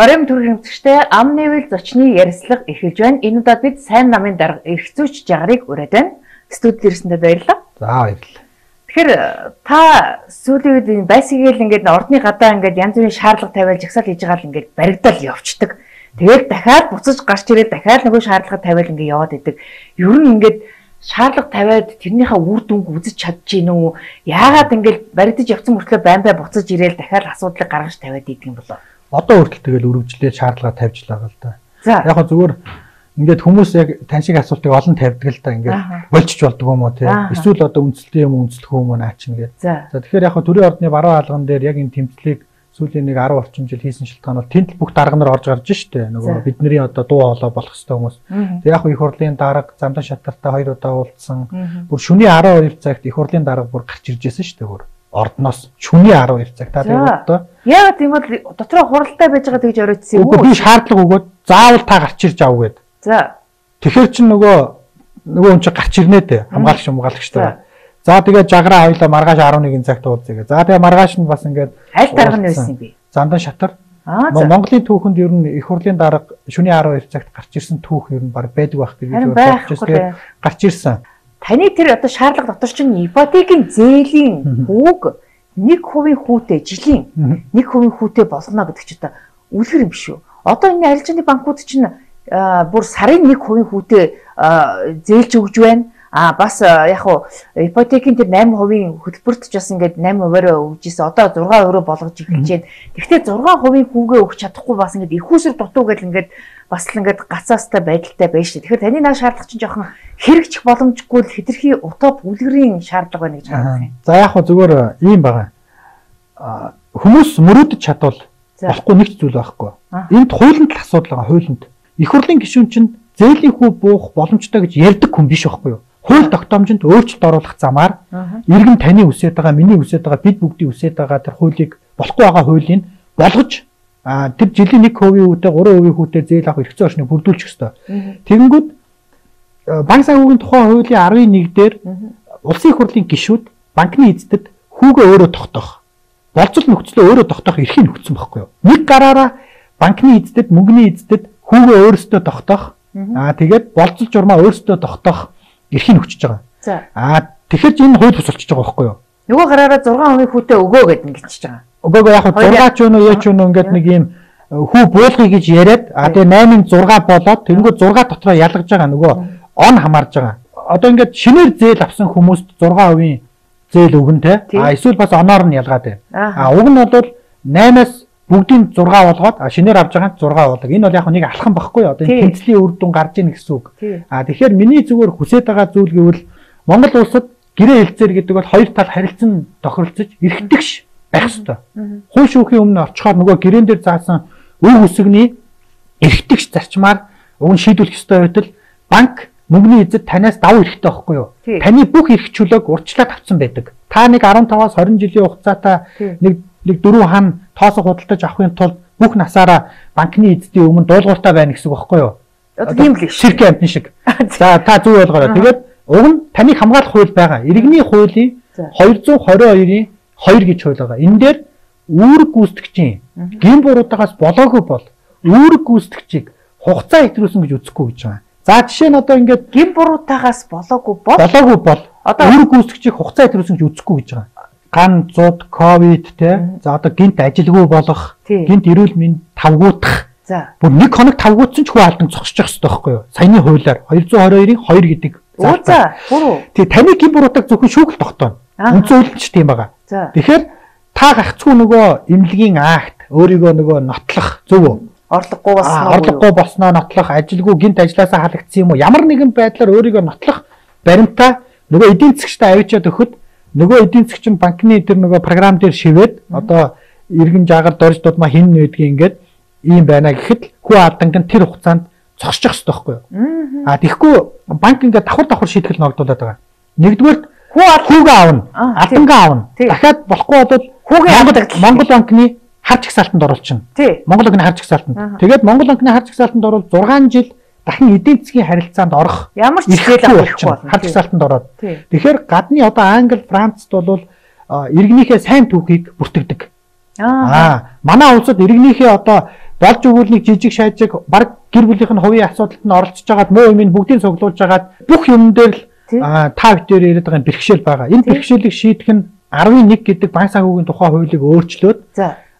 Оройн төр хэмцэгчтэй ам нэвэл зочны ярилцлага эхэлж байна. Энэ удаад бид сайн намын дарга эрхцүүч жагарыг ураад байна. Студид ирсэндээ баярлалаа. За баярлалаа. Тэгэхээр та сүүлийн үед энэ байсгээл ингээд ордны гадаа ингээд янз бүрийн шаардлага тавиал жагсаал хийж байгаа л ингээд баригдал явцдаг. Тэгээд дахиад буцаж гарч ирээд дахиад нөгөө шаардлага тавиал ингээд яваад идэг. Ер нь ингээд шаардлага тавиад тэрнийхээ үр дүнг үзэж гин үү? Яагаад ингээд баригдаж явцсан мөртлөө байн бай буцаж ирээл дахиад асуудлыг гаргаж тавиад идэг юм болоо? Одоо хүртэл тэгэл өргөжлөө шаардлага тавьж л байгаа л да. Яг хоо зүгээр ингээд хүмүүс яг тань шиг асуултыг олон тавьдаг л да ингээд болчих болдгоо юм уу те эсвэл одоо үнэлтийн юм үнэлэх юм уу наач нэгээ. За. Тэгэхээр яг хоо төрийн ордны баруун хаалган дээр яг энэ тэмцлийг сүүлийн нэг 10 орчим жил хийсэн шилтгаан бол тэнд бүх дарга нар орж гарч штэ. Нөгөө бидний одоо дуу хоолой болох хэвээр хүмүүс. Тэг яг их хурлын дарга замдан шатартай хоёр удаа уулзсан. Бүр шөнийн 12 цагт их хурлын дарга бүр гарч ирж байсан штэ бүр ордноос шүний 12 цаг та тэгээд одоо яагаад тийм бол дотроо хуралтай байж байгаа тэгж оройтсан юм уу? Би шаардлага өгөөд заавал та гарч ирж ав гээд. За. Тэгэхээр чин нөгөө нөгөө хүн чи гарч ирнэ дээ хамгаалагч хамгаалагчтай. За тэгээд жаграа хоёлаа маргааш 11 цагт уулзъя. За тэгээд маргааш нь бас ингээд аль дарга нь байсан би. Зандан шатар. Монголын түүхэнд ер нь их хурлын дарга шөнийн 12 цагт гарч ирсэн түүх ер нь баг байдаг байх гэж бодож байна. Гарч ирсэн. Таны тэр одоо шаардлага дотор чинь ипотекийн зээлийн хүүг 1% хүүтэй жилийн 1% хүүтэй болгоно гэдэг чинь одоо үлгэр юм биш үү? Одоо энэ арилжааны банкуд чинь бүр сарын 1% хүүтэй зээлж өгж байна. А бас яг хуу ипотекийн тэр 8% хөтөлбөрт ч бас ингээд 8%-аар өгжсэн. Одоо 6% болгож эхэлж байна. Гэхдээ 6% хүүгээ өгч чадахгүй бас ингээд их усэр дутуу гэл ингээд бас л ингээд гацаастай байдалтай байж шүү. Тэгэхээр таны наа шаардлага чинь жоохон хэрэгжих боломжгүй л хэтэрхий утоп үлгэрийн шаардлага байна гэж харах юм. За яг хөө зүгээр ийм байгаа. Хүмүүс мөрөөдөж чадвал болохгүй нэг зүйл байхгүй. Энд хуулинд л асуудал байгаа хуулинд. Их хурлын гишүүн чинь зээлийн хүү буух боломжтой гэж ярьдаг хүн биш байхгүй юу? Хууль тогтоомжинд өөрчлөлт оруулах замаар иргэн таны үсээд байгаа, миний үсээд байгаа, бид бүгдийн үсээд байгаа тэр хуулийг болохгүй байгаа хуулийг болгож А тэр жилийн 1% үүтэй 3% хүүтэй зээл авах эрхцээ орчныг бүрдүүлчих ёстой. Тэгэнгүүт э, банк санхүүгийн тухай хуулийн 11 дээр улсын их хурлын гишүүд банкны эздэд хүүгээ өөрөө тогтоох. Болцол нөхцлөө өөрөө тогтоох эрхийг өгсөн байхгүй юу? Нэг гараараа банкны эздэд мөнгөний эздэд хүүгээ өөрөөсөө тогтоох. Аа тэгээд болцол журмаа өөрөөсөө тогтоох эрхийг өгчөж байгаа. За. Аа тэгэхээр энэ хууль тусалчихж байгаа байхгүй юу? Нөгөө гараараа 6% хүүтэй өгөө гэдэг ингэчихэж байгаа. Угаагаа яг 6 ч өнөө яач өнөө ингээд нэг юм э, хүү буулгыг гэж яриад а тэгээ 8-ын 6 болоод тэнгүү 6 дотроо ялгаж байгаа нөгөө он хамаарж байгаа. Одоо ингээд шинээр зээл авсан хүмүүст 6% зээл өгнө те. А эсвэл бас оноор нь ялгаад байна. А уг нь бол 8-аас бүгдийн 6 болгоод шинээр авж байгаа 6 болог. Энэ бол яг нэг алхам багхгүй одоо энэ тэнцлийн үр дүн гарч ийн гэсэн үг. А тэгэхээр миний зүгээр хүсэж байгаа зүйл гэвэл Монгол улсад гэрээ хэлцээр гэдэг бол хоёр тал харилцан тохиролцож эргэдэгш байх ёстой. Хуу шүүхийн өмнө очихоор нөгөө гэрээн дээр заасан өв үсгний эргэтгэж зарчмаар уг нь шийдвэрлэх ёстой байтал банк мөнгөний эзэд танаас давуу эрхтэй байхгүй юу? Таны бүх эрх чөлөөг урьдчилаад авсан байдаг. Та нэг 15-аас 20 жилийн хугацаатай нэг нэг дөрөв хан тоосоо худалдаж авахын тулд бүх насаараа банкны эзэдийн өмнө дуулууртай байна гэсэн үг байхгүй юу? Одоо тийм л ширхэг амтны шиг. За та зүг ойлгоорой. Тэгээд уг нь таны хамгаалах хууль байгаа. Иргэний хуулийн 222-ийн 2 гэж хууль байгаа. Энэ дээр үүрэг гүйцэтгэгчийн гин буруудаагаас болоогүй бол үүрэг гүйцэтгэгчийг хугацаа хэтрүүлсэн гэж үзэхгүй гэж байгаа. За жишээ нь одоо ингээд гин буруутаагаас болоогүй бол болоогүй бол одоо үүрэг гүйцэтгэгчийг хугацаа хэтрүүлсэн гэж үзэхгүй гэж байгаа. Ган зуд, ковид те. За одоо гинт ажилгүй болох, гинт эрүүл мэнд тавгуутах. За. Бүр нэг хоног тавгуутсан ч хүү алдан зогсчих хэвээр байхгүй юу? Саяны хуулиар 222-ийн 2 гэдэг. За. Буруу. Тэг таны гин буруутаг зөвхөн шүүгэл тогтооно. Үйлч тийм байгаа. Тэгэхээр та гагцгүй нөгөө эмнэлгийн акт өөрийгөө нөгөө нотлох зөв үү? Орлогогүй болсноо. Орлогогүй болсноо нотлох, ажилгүй гинт ажилласаа халагдсан юм уу? Ямар нэгэн байдлаар өөрийгөө нотлох баримтаа нөгөө эдийн засгчтай авчиад өгөхөд нөгөө эдийн засгч нь банкны тэр нөгөө програм дээр шивээд одоо иргэн жаагаар дорж дудмаа хин нэгдгийг ингээд ийм байна гэхэд хүү алданг нь тэр хугацаанд зогсчих хэрэгтэй байхгүй юу? Аа тэгэхгүй банк ингээд давхар давхар шийтгэл ногдуулаад байгаа. Нэгдүгээр Хүү хүүгээ аавна. Алдангаа аавна. Дахиад болохгүй бол хүүгээ Монгол Монгол банкны харж ихсаалтанд оруулчихна. Монгол банкны харж ихсаалтанд. Тэгээд Монгол банкны харж ихсаалтанд орвол 6 жил дахин эдийн засгийн харилцаанд орох ямар ч зээл авахгүй болно. Харж ихсаалтанд ороод. Тэгэхээр гадны одоо Англи, Францд бол иргэнийхээ сайн түүхийг бүртгэдэг. Аа манай улсад иргэнийхээ одоо болж өгвөл нэг жижиг шаажиг баг гэр бүлийнх нь хувийн асуудалд нь оролцож байгаад муу юмыг бүгдийг цуглуулж байгаад бүх юм дээр л та бүхэн яриад байгаа бэрхшээл байгаа. Энэ бэрхшээлийг шийдэх нь 11 гэдэг банк санхүүгийн тухай хуулийг өөрчлөөд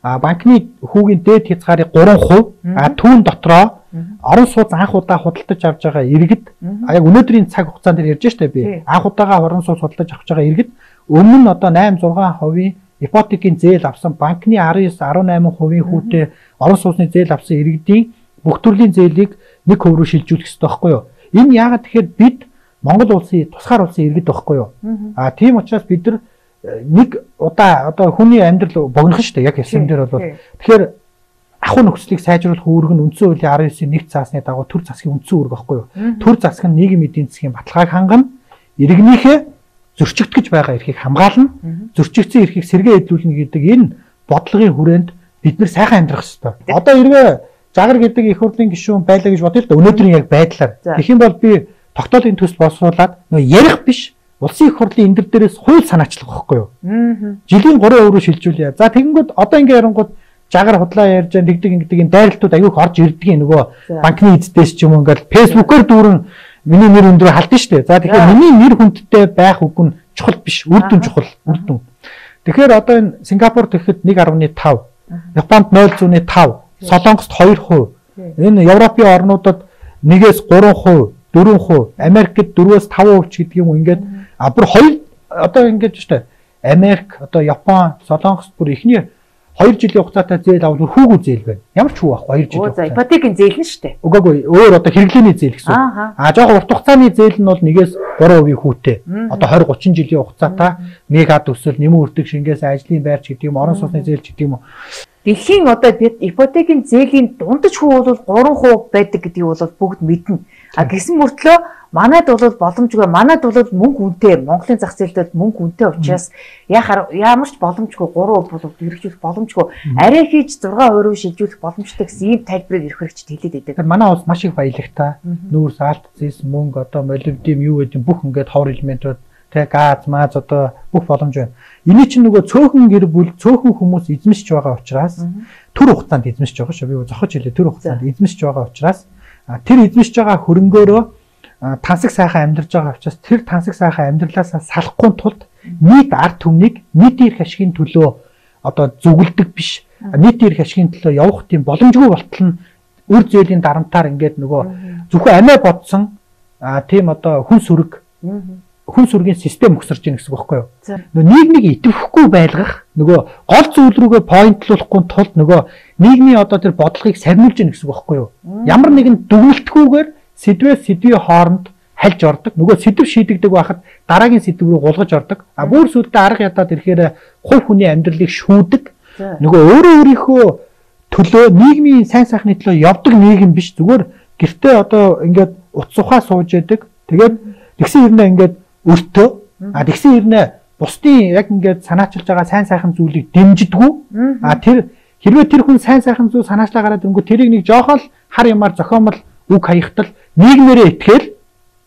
а банкны хүүгийн дээд хязгаарыг 3%, а түүн дотроо орон сууц анх удаа худалдаж авч байгаа иргэд а яг өнөөдрийн цаг хугацаанд ярьж штэ би. Анх удаага орон сууц худалдаж авч байгаа иргэд өмнө нь одоо 8 6% ипотекийн зээл авсан банкны 19 18% хүүтэй орон сууцны зээл авсан иргэдийн бүх төрлийн зээлийг 1% рүү шилжүүлэх хэрэгтэй байхгүй юу? Энэ яагаад тэгэхээр бид Монгол улсын тусгаар улсын иргэд байхгүй юу? А тийм учраас бид нар э, нэг удаа одоо хүний амьдрал богинохон шүү дээ яг хэлсэн дээр бол тэгэхээр ахуй нөхцөлийг сайжруулах үүрэг нь үндсэн хуулийн 19-ийн нэг цаасны дагуу төр засгийн үндсэн үүрэг байхгүй юу? Төр засаг нь нийгмийн эдийн засгийн баталгааг хангана иргэнийхээ зөрчигдгэж байгаа эрхийг хамгаална, зөрчигдсөн эрхийг сэргээ эдлүүлнэ гэдэг энэ бодлогын хүрээнд бид нар сайхан амьдрах хэрэгтэй. Одоо эргээ загар гэдэг их хурлын гишүүн байлаа гэж бодъё л да өнөөдрийн яг байдлаар. Тэгэх юм бол би тогтоолын төсөл боловсруулад нөө ярих биш улсын их хурлын эндэр дээрээс хууль санаачлах байхгүй юу? Жилийн 3 өрөө шилжүүлье. За тэгэнгүүт одоо ингээ ярангууд жагаар худлаа ярьж байгаа тэгдэг ингэдэг энэ дайралтууд аягүй орж ирдэг нөгөө банкны эздээс ч юм уу ингээл фэйсбүүкээр дүүрэн миний нэр өндрөө халдсан шүү дээ. За тэгэхээр миний нэр хүндтэй байх үг нь чухал биш, үр дүн чухал, үр дүн. Тэгэхээр одоо энэ Сингапур тэгэхэд 1.5, Японд 0.5, Солонгост 2%, энэ Европын орнуудад 1-ээс 3%, 4%, Америкт 4-өөс 5% ч гэдэг юм ингээд а бүр хоёр одоо ингээд шүү дээ. Америк, одоо Япон, Солонгост бүр ихний 2 жилийн хугацаатай зээл авал хүүгүү зээл байна. Ямар ч хүү байхгүй 2 жил. Оо за ипотекийн зээл нь шүү дээ. Үгүй ээ өөр одоо хэрэглээний зээл гэсэн. Аа жоохон урт хугацааны зээл нь бол нэгээс 3% хүүтэй. Одоо 20 30 жилийн хугацаатай мега төсөл нэмэн үрдэг шингээс ажлын байрч гэдэг юм орон сууцны зээл гэдэг юм уу. Дэлхийн одоо бид ипотекийн зээлийн дундаж хүү бол 3% байдаг гэдгийг бол бүгд мэднэ. А гисэн мөртлөө манайд бол боломжгүй манайд бол мөнгө үнэтэй Монголын зах зээлд мөнгө үнэтэй учраас ямар ч боломжгүй 3% бол хэрэгжүүлэх боломжгүй арай хийж 6% шилжүүлэх боломжтой гэсэн ийм тайлбарыг ирэх хэрэгч хэлээд байдаг. Манай улс маш их баялагтай. Нүүрс, алт, зэс, мөнгө одоо молибдем юу гэдэг бүх ингээд ховор элементүүд тэг газ, маз одоо бүх боломж байна. Эний чинь нөгөө цөөхөн гэр бүл, цөөхөн хүмүүс эзэмшиж байгаа учраас төр хугацаанд эзэмшиж байгаа шүү. Би зохиж хэлээ. Төр хугацаанд эзэмшиж байгаа учраас тэр эзэмшиж байгаа хөрөнгөөрөө тансаг сайхан амьдарч байгаа учраас тэр тансаг сайхан амьдралаасаа салахгүй тулд нийт ард түмнийг нийтийн эрх ашигын төлөө одоо зүгэлдэг биш. Нийтийн эрх ашигын төлөө явах тийм боломжгүй болтол нь үр зээлийн дарамтаар ингээд нөгөө зөвхөн амиа бодсон тийм одоо хүн сүрэг хүн сүргийн систем өгсөрж ийн гэсэн үг байхгүй юу. Нөгөө нийгмийг идэвхгүй байлгах нөгөө гол зүйл рүүгээ поинтлуулахгүй тулд нөгөө нийгмийн одоо тэр бодлогыг сарниулж ийн гэсэн үг байхгүй юу. Ямар нэгэн дүгнэлтгүйгээр сэдвээс сэдвийн хооронд хальж ордог. Нөгөө сэдв шийдэгдэг байхад дараагийн сэдв рүү гулгаж ордог. А бүр сүлдээ арга ядаад ирэхээр хувь хүний амьдралыг шүүдэг. Нөгөө өөрөө өөрийнхөө төлөө нийгмийн сайн сайхны төлөө явдаг нийгэм биш зүгээр гэртээ одоо ингээд утас ухаа сууж яадаг. Тэгээд тэгсэн хэрнээ ингээд өртөө а тэгсэн хэрнээ бусдын яг ингээд санаачилж байгаа сайн сайхан зүйлийг дэмждэггүй. А тэр хэрвээ тэр хүн сайн сайхан зүйл санаачлаа гараад өнгө тэрийг нэг жоохол хар ямаар зохиомл үг хаягтал нийгмээрээ итгээл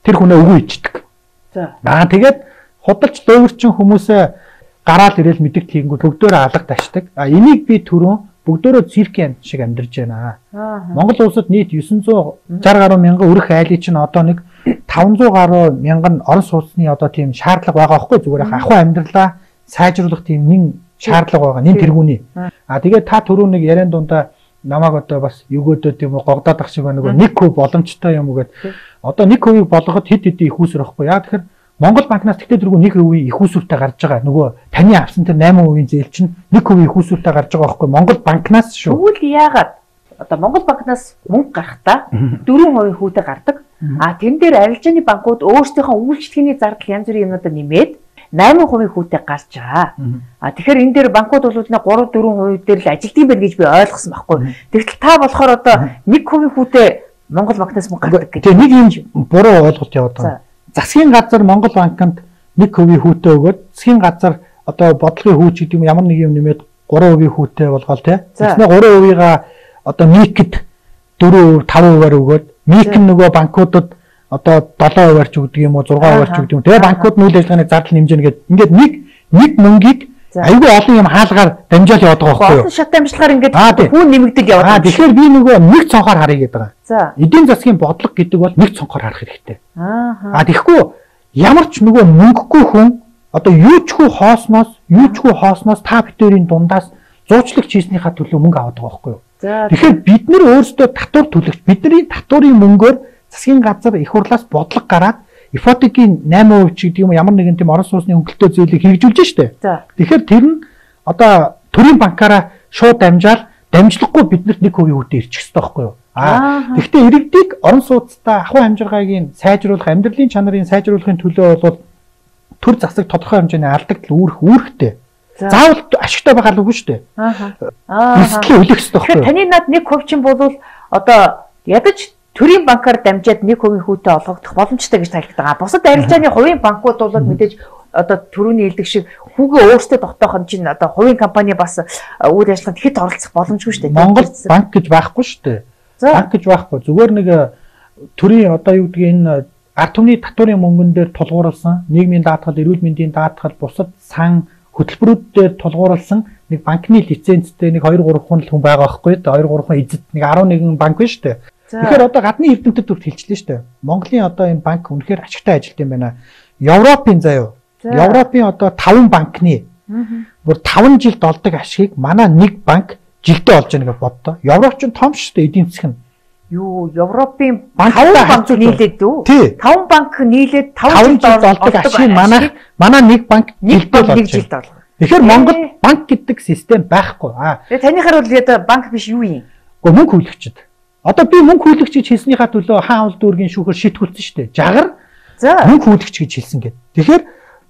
тэр хүнээ өгөө ичдэг. За. Аа тэгээд худалч дöөвөрчин хүмүүсээ гараал ирээл мэддэг тийгүүд бүгдөө алга ташдаг. А энийг би түрүүн бүгдөө циркийн шиг амьдарч байна. Монгол улсад нийт 960 гаруй мянган өрх айлын чинь одоо нэг 500 гаруй мянган орон сууцны одоо тийм шаардлага байгаа байхгүй зүгээр ахуй амьдралаа сайжруулах тийм нэг шаардлага байгаа нэг тэргүүний. А тэгээд та түрүү нэг яриан дундаа намааг одоо бас өгөөдөө тийм үү гогдоод ах шиг байна нөгөө нэг хөв боломжтой юм уу гэд. Одоо нэг хөвийг болгоход хэд хэдэн их усэр байхгүй. Яг тэгэхээр Монгол банкнаас тэгтээ дөрвөн нэг хувийн их усвэртэй гарч байгаа. Нөгөө таны авсан тэр 8% зээл чинь нэг хувийн их усвэртэй гарч байгаа байхгүй Монгол банкнаас шүү. Тэгвэл яагаад одоо Монгол банкнаас мөнгө гарахдаа 4% хүүтэй гардаг а тэн дээр арилжааны банкуд өөрсдийнхөө үйлчлэгээний зардал янз бүрийн юмнуудаа нэмээд 8% хүүтэй гарч байгаа. А тэгэхээр энэ дээр банкуд бол нэг 3 4% дээр л ажилтсан байх гэж би ойлгосон байхгүй. Тэгтэл та болохоор одоо 1% хүүтэй Монгол банкнаас мөнгө гаргадаг гэж. Тэгээ нэг юм буруу ойлголт яваад байгаа. Засгийн газар Монгол банкнд 1% хүүтэй өгөөд засгийн газар одоо бодлогын хүүч гэдэг юм ямар нэг юм нэмээд 3% хүүтэй болгоол тий. Тэгснэ 3%-га одоо микд 4% 5%-аар өгөөд мик нөгөө банкудад одоо 7%-аар ч өгдөг юм уу 6%-аар ч өгдөг юм. Тэгээ банкуд нүүл ажиллагааны зардал нэмжинэ гэдэг. Ингээд нэг нэг мөнгийг Айгүй олон юм хаалгаар дамжаал яваад байгаа байхгүй юу? Олон шат амжилтгаар ингээд хүн нэмэгдэл яваад Аа байгаа. тэгэхээр би нөгөө нэг цонхоор харъя гэдэг байгаа. За. Эдийн засгийн бодлого гэдэг бол нэг цонхоор харах хэрэгтэй. Аа. А тэгэхгүй ямар ч нөгөө мөнгөгүй хүн одоо юу ч хүү хоосноос юу ч хүү хоосноос та битэрийн дундаас зуучлагч хийснийхаа төлөө мөнгө аваад байгаа байхгүй юу? Тэгэхээр бид нар өөрсдөө татвар төлөгч бидний татварын мөнгөөр засгийн газар их хурлаас бодлого гараад ипотекийн 8% ч гэдэг юм ямар нэгэн тийм орон сууцны хөнгөлөлтөө зээлийг хэрэгжүүлж штэ. Тэгэхээр тэр нь одоо төрийн банкаараа шууд дамжаал дамжлахгүй биднэрт 1% үедээ ирчих хэрэгтэй байхгүй юу? Аа. Гэхдээ иргэдийг орон сууцтай ахуй хамжиргааг сайжруулах, амьдралын чанарыг сайжруулахын төлөө бол төр засаг тодорхой хэмжээний алдагдал үүрэх үүрэгтэй. За. Заавал ашигтай байгаа л үгүй шүү дээ. Аа. Үлэх хэрэгтэй Тэгэхээр байхгүй таны над нэг хувь чинь болвол одоо ядаж төрийн банкар дамжаад нэг хувийн хүүтэй олгогдох боломжтой гэж тайлбардаг. байгаа. Бусад арилжааны хувийн банкуд бол мэдээж одоо төрөний хэлдэг шиг хүүгээ өөртөө тогтоох нь чинь одоо хувийн компани бас үйл ажиллагаанд хэд оролцох боломжгүй шүү дээ. Монгол банк гэж байхгүй шүү дээ. Банк гэж байхгүй. Зүгээр нэг төрийн одоо юу гэдгийг энэ ард түмний татварын мөнгөн дээр тулгуурласан, нийгмийн даатгал, эрүүл мэндийн даатгал, бусад сан хөтөлбөрүүд дээр тулгуурласан нэг банкны лицензтэй нэг 2 3 хүн л хүн байгаа байхгүй дээ. 2 3 хүн эзэд нэг 11 банк байна шүү дээ. Тэгэхээр одоо гадны эрдэмтэд дүрт хэлчихлээ шүү дээ. Монголын одоо энэ банк үнэхээр ашигтай ажилт юм байна. Европын заяа. За. Европын одоо 5 банкны бүр 5 жилд олдог ашигыг манай нэг банк жилдээ олж яаг гэж боддоо. Европ ч том шүү дээ эдийн нь. Юу Европын Банктай 5 банк нийлээд үү? 5 банк нийлээд 5 5 жилд олдог ашиг манай манай нэг банк жилдээ нэг жилд олго. Тэгэхээр Ээ. Монгол банк гэдэг систем байхгүй. Аа. Тэгээ танийхаар бол яда банк биш юу юм? Гэхдээ мөнгө хүлэгчд. Одоо би мөнгө хүлэгч гэж хэлснийхаа төлөө хаан уул дүүргийн шүүхэр шийтгүүлсэн шүү дээ. Жагар За. мөнгө хүлэгч гэж хэлсэн гэдэг. Тэгэхээр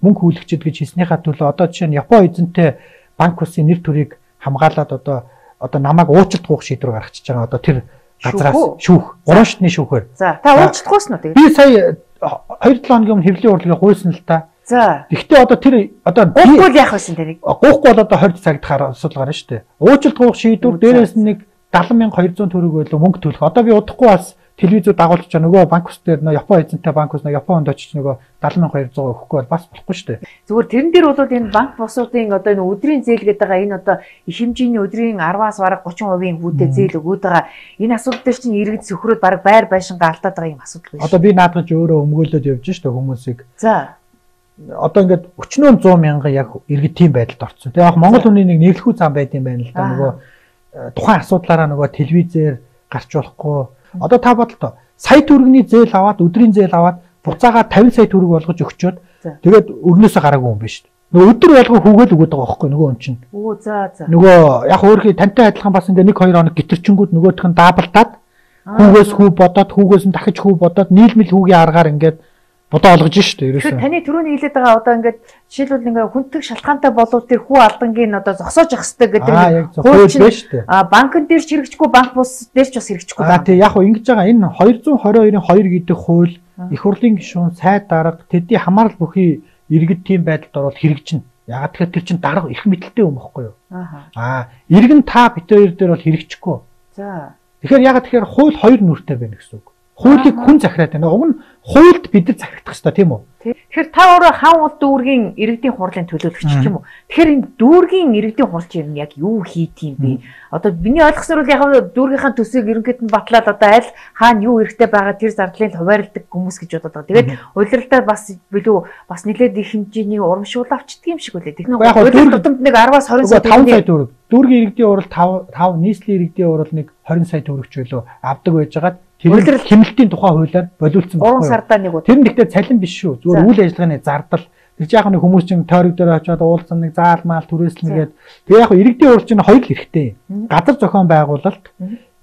мөнгө хүлэгчд гэж хэлснийхаа төлөө одоо жишээ нь Япон эзэнтэй банк улсын нэр төрийг хамгаалаад одоо одоо намайг уучлалт гуух шийдвэр гаргачихж байгаа. Одоо тэр газраас Шүүх үү? шүүх. Гурван шатны шүүхээр. За. Та За. уучлахгүй нь үү? Би сая 2-7 хоногийн өмнө хэвлэлийн урлагийг гуйсан л та. За. Гэхдээ одоо тэр одоо Гоохгүй л яах байсан тэрийг? гуухгүй бол одоо 20 цагт асуудал гарна шүү дээ. Уучлалт гуух шийдвэр дээрээс нь нэг 70200 төгрөг байлуу мөнгө төлөх. Одоо би удахгүй бас телевизээр дагуулж байгаа нөгөө банк ус дээр нөө Япон эзэнтэй банк ус нөө Японд очиж нөгөө 70200 өгөхгүй бол бас болохгүй шүү дээ. Зүгээр тэрэн дээр бол энэ банк босуудын одоо энэ өдрийн зээл гэдэг байгаа энэ одоо их хэмжээний өдрийн 10-аас бараг 30% хүүтэй зээл өгөөд байгаа. Энэ асуудал дээр чинь иргэд сөхрөөд бараг байр байшингаа алдаад байгаа юм асуудал байна. Одоо би наадгаж өөрөө өмгөөлөд явж шүү дээ хүмүүсийг. За. Одоо ингээд өчнөө 100 мянган яг иргэд тийм байдалд орсон. Тэгээ яг Монгол хүний нэг нэрлэхүү зам байд юм байна л да. Нөгөө э, тухайн асуудлаараа нөгөө телевизээр гарч болохгүй. Одоо та бодлоо. Сая төгрөгийн зээл аваад өдрийн зээл аваад буцаага 50 сая төгрөг болгож өгчөөд тэгээд өрнөөсөө гараагүй юм биш. Нөгөө өдөр болго хүүгээл өгöd байгаа байхгүй нөгөө юм чинь. Оо за за. Нөгөө яг өөрхий тантай адилхан бас ингээ 1 2 хоног гитэрчингүүд нөгөөх нь даабалтаад хүүгээс хүү бодоод хүүгээс нь дахиж хүү бодоод нийлмэл хүүгийн аргаар ингээд бодоо олгож штэ ерөөсөө. таны түрүүний хэлээд байгаа одоо ингээд жишээлбэл ингээ хүнтэг шалтгаантай болоод тэр хүү алдангийн одоо зогсоож явах хэрэгтэй гэдэг яг зөв хууль байна штэ. А банкн дээр ч хэрэгжихгүй банк бус дээр ч бас хэрэгжихгүй байна. тий яг хөө ингэж байгаа энэ 222-ын 2 гэдэг хууль их хурлын гишүүн сайд дарга тэдний хамаарал бүхий иргэд тийм байдалд ороод хэрэгжинэ. Ягаад тэгэхээр тэр чин дарга их мэдлэлтэй юм баггүй юу? Аа иргэн та бит хоёр дээр бол хэрэгжихгүй. За. Тэгэхээр ягаад тэгэхээр хууль хоёр нүртэй байна гэсэн үг. Хуулийг хүн захираад байна. Уг нь хуульд бид нар захирах хэрэгтэй тийм үү? Тэгэхээр та өөрөө хаан уул дүүргийн иргэдийн хурлын төлөөлөгч ч юм уу. Тэгэхээр энэ дүүргийн иргэдийн хурл чинь яг юу хийд юм бэ? Одоо миний ойлгосноор бол яг дүүргийнхаа төсвийг ерөнхийд нь батлаад одоо аль хаана юу эрэхтэй байгаа тэр зардлыг хуваарлдаг хүмүүс гэж бодоод байгаа. Тэгээд удирдалтаа бас билүү бас нэлээд их хэмжээний урамшуул авчдаг юм шиг үлээ. Удирдал дүүрэг- тутамд нэг 10-аас 20 Угаа 5 сая төгрөг. Дүүргийн иргэдийн урал 5 5 нийслэлийн иргэдийн урал нэг 20 сая төгрөгч байлоо авдаг байжгаад тэр хэмнэлтийн тухай хуулиар болиулсан 3 байхгүй юу? сардаа нэг удаа. Тэр нь гэхдээ цалин биш шүү. Зүгээр үйл ажиллагааны зардал. Тэр чинь яг нэг хүмүүс чинь тойрог дээр очиод уулзсан нэг заалмаал түрээслэнгээд тэгээ яг иргэдийн урал чинь хоёр л хэрэгтэй. Газар зохион байгуулалт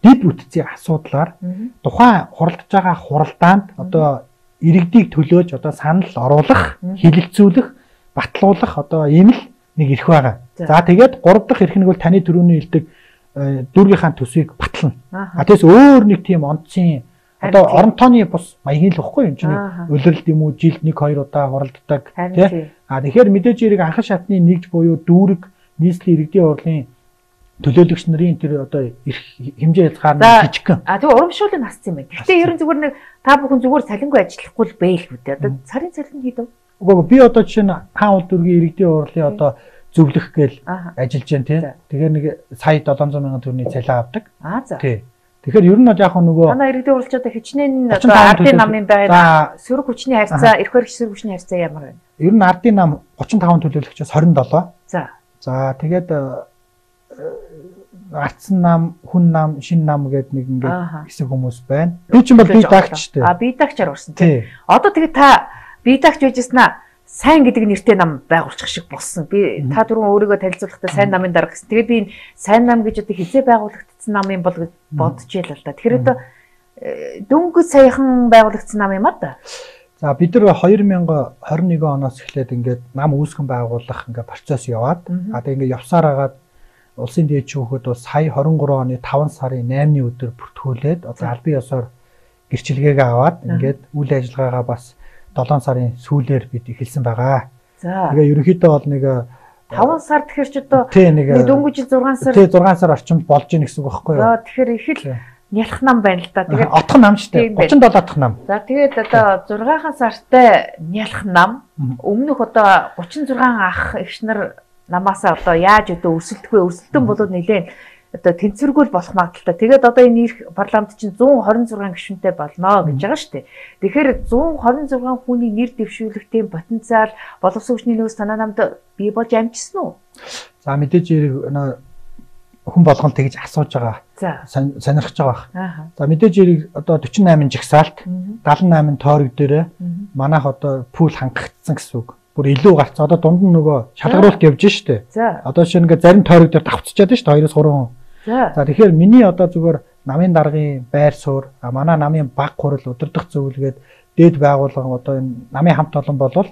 дид бүтцийн асуудлаар тухайн хуралдаж байгаа хуралдаанд одоо иргэдийг төлөөж одоо санал оруулах, хилэлцүүлэх, батлуулах одоо ийм л нэг эрх байгаа. За. Тэгээд гурав дахь эрх нь бол таны төрөний хэлдэг э, Э, дүүргийнхаа төсвийг батлна. А тийс өөр нэг тийм онцгийн одоо оронтооны бус маягийн л واخгүй юм чинь өлөрөлд юм уу жилд 1 2 удаа хуралддаг тий. А тэгэхээр мэдээж эрэг анхан шатны нэгж буюу дүүрэг нийслэлийн иргэдийн хурлын төлөөлөгч нарын тэр одоо их хэмжээ хязгаар нь жижигхэн. А тэгээ урамшуулын насцсан юм байна. Гэхдээ ерөн зүгээр нэг та бүхэн зүгээр цалингүй ажиллахгүй л бэ л үү дээ. Одоо царын цалин хийдэв. Уггүй би одоо жишээ нь хаан улс дүүргийн иргэдийн хурлын одоо зөвлөх гээл ажиллаж байна тий. Тэгэхээр нэг сая 700 мянган төгрөний цалин авдаг. Аа за. Тий. Тэгэхээр ер нь бол яг нөгөө манай иргэдийн уралчдаа хичнээн одоо ардын намын байр сөрөг хүчний харьцаа эрх баригч сөрөг хүчний харьцаа ямар вэ? Ер нь ардын нам 35 төлөөлөгчөөс 27. За. За тэгээд ардсан нам, хүн нам, шин нам гэдэг нэг ингээд хэсэг хүмүүс байна. Би ч юм бол би дагч дээ. А би дагчаар урсан тий. Одоо тэгээд та би дагч байжснаа сайн гэдэг нэртэй нам байгуулчих шиг болсон. Би та түрүүн өөрийгөө танилцуулахдаа сайн намын дарга гэсэн. Тэгээд би энэ сайн нам гэж одоо хизээ байгуулагдсан нам юм бол гэж бодож ийл л да. Тэгэхээр одоо э, дөнгөж саяхан байгуулагдсан нам юм а да. За бид нар 2021 оноос эхлээд ингээд нам үүсгэн байгуулах ингээд процесс яваад а тэгээд ингээд явсаар агаад улсын дээд шүүхэд бол сая 23 оны 5 сарын 8-ны өдөр бүртгүүлээд одоо албан ёсоор гэрчилгээгээ аваад ингээд үйл ажиллагаагаа бас 7 сарын сүүлээр бид эхэлсэн байгаа. За. Тэгээ ерөнхийдөө бол нэг 5 сар тэгэхээр ч одоо нэг дөнгөж 6 сар тий 6 сар орчимд болж ийн гэсэн үг байхгүй юу? За тэгэхээр их л нялх нам байна л да. Тэгээд отох нам шүү дээ. 37 отох нам. За тэгээд одоо 6 сартай нялх нам өмнөх одоо 36 ах эгч нар намаас одоо яаж одоо өсөлтгүй өсөлтөн болоод нэлээд одоо тэнцвэргүй болох магадaltaй. Тэгээд одоо энэ ирэх парламент чинь 126 гишүүнтэй болно гэж байгаа шүү дээ. Тэгэхээр 126 хүний нэр дэвшүүлэх тийм потенциал боловсрогчны нөөц танаа намд бий болж амжсан уу? За мэдээж хүн болгон тэгж асууж байгаа. Сонирхож байгаа. За мэдээж эрэг одоо 48 жагсаалт 78 тойрог дээрээ манайх одоо пул хангагдсан гэсэн үг бүр илүү гарц. Одоо дунд нь нөгөө шалгаруулалт явж штэ. Одоо шинэ ингээ зарим тойрог дээр давцчихад штэ 2-оос 3 хүн. За тэгэхээр миний одоо зүгээр намын даргын байр суурь манай намын баг хурал өдөрдох зөвлөгөөд дээд байгууллага одоо энэ намын хамт олон болвол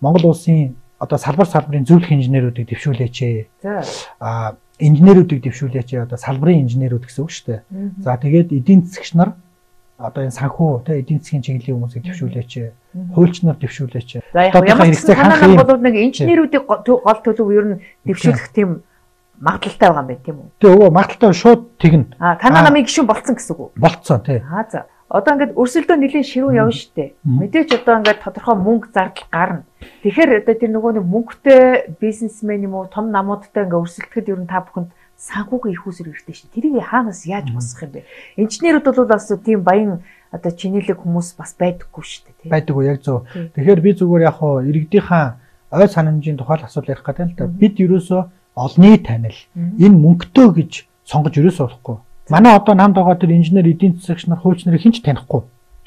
Монгол улсын одоо салбар салбарын зөвлөх инженеруудыг дэвшүүлээч. За а инженеруудыг дэвшүүлээч одоо салбарын инженерууд гэсэн үг шүү дээ. За тэгээд эдийн засагч нар одоо энэ санхүү те эдийн засгийн чиглэлийн хүмүүсийг дэвшүүлээч. Хуульч нар дэвшүүлээч. За яг ямар ч санаа бол нэг инженеруудыг гол төлөв ер нь дэвшүүлэх тийм магадaltaй байгаа юм байна тийм үү? Тий, өвөө магадaltaй шууд тэгнэ. Аа, танаа намын гишүүн болцсон гэсэн үг үү? Болцсон тий. Аа за. Одоо ингээд өрсөлдөө нэлийн ширүү явна штэ. Мэдээч одоо ингээд тодорхой мөнгө зардал гарна. Тэгэхээр одоо тэр нөгөө нэг мөнгөтэй бизнесмен юм уу том намуудтай ингээд өрсөлдөхэд ер нь та бүхэнд санхүүгийн их усэр хэрэгтэй шин. Тэрийг хаанаас яаж босгох юм бэ? Инженерүүд бол бас тийм баян одоо чинэлэг хүмүүс бас байдаггүй шүү дээ. Байдаггүй яг зөв. Тэгэхээр би зүгээр яг хоо иргэдийнхаа ой санамжийн тухай асуудал ярих гэдэг л да. Бид ерөөсөө олны танил энэ мөнгөтэй гэж сонгож ерөөсөө болохгүй. Манай одоо намд байгаа тэр инженер эдийн засагч нар хууч нарыг хинч танихгүй.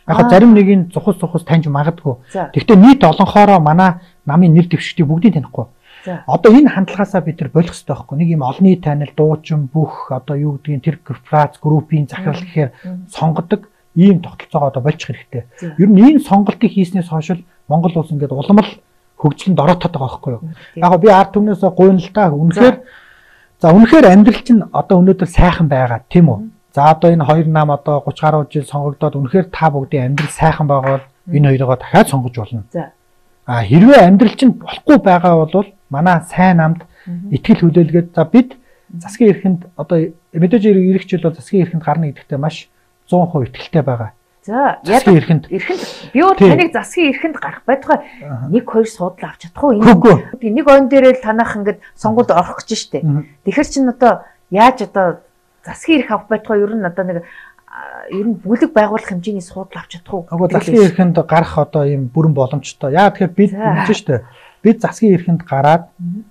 Яг зарим нэг нь цухас цухас таньж магадгүй. Гэхдээ нийт олонхоороо манай намын нэр дэвшигчдийг бүгдийг танихгүй. Одоо энэ хандлагаасаа бид нар болох хэрэгтэй байхгүй. Нэг юм олны танил, дуучин бүх одоо юу гэдгийг тэр корпорац, группийн захирал гэхээр сонгодог ийм тогтолцоогоо одоо болчих хэрэгтэй. Ер нь энэ сонголтыг хийснээс хойш Монгол улс ингээд уламл хөгжлөнд ороотод байгаа байхгүй юу. Яг би ард түмнээс гуйна л та. Үнэхээр за үнэхээр амьдрал чинь одоо өнөөдөр сайхан байгаа тийм үү? За одоо энэ хоёр нам одоо 30 гаруй жил сонгогдоод үнэхээр та бүгдийн амьдрал сайхан байгаа бол энэ хоёроо дахиад сонгож болно. За. А хэрвээ амьдрал чинь болохгүй байгаа бол манай сайн намд итгэл хүлээлгээд за бид засгийн эрхэнд одоо мэдээж ирэх жил бол засгийн эрхэнд гарна гэдэгтээ маш 100% итгэлтэй байгаа. За яг эрхэнд. эрхэнд би өөр таныг засгийн эрхэнд гарах байтугай нэг хоёр суудлаа авч чадах уу? Энэ нэг он дээрээ л танах ингээд сонгуульд орох гэж штэ. Тэгэхэр чин одоо яаж одоо засгийн эрх авах байтугай ер нь одоо нэг ер нь бүлэг байгуулах хэмжээний суудлаа авч чадах уу? Агуу засгийн эрхэнд гарах одоо ийм бүрэн боломжтой. Яа тэгэхээр бид мэдэн штэ. Бид засгийн эрхэнд гараад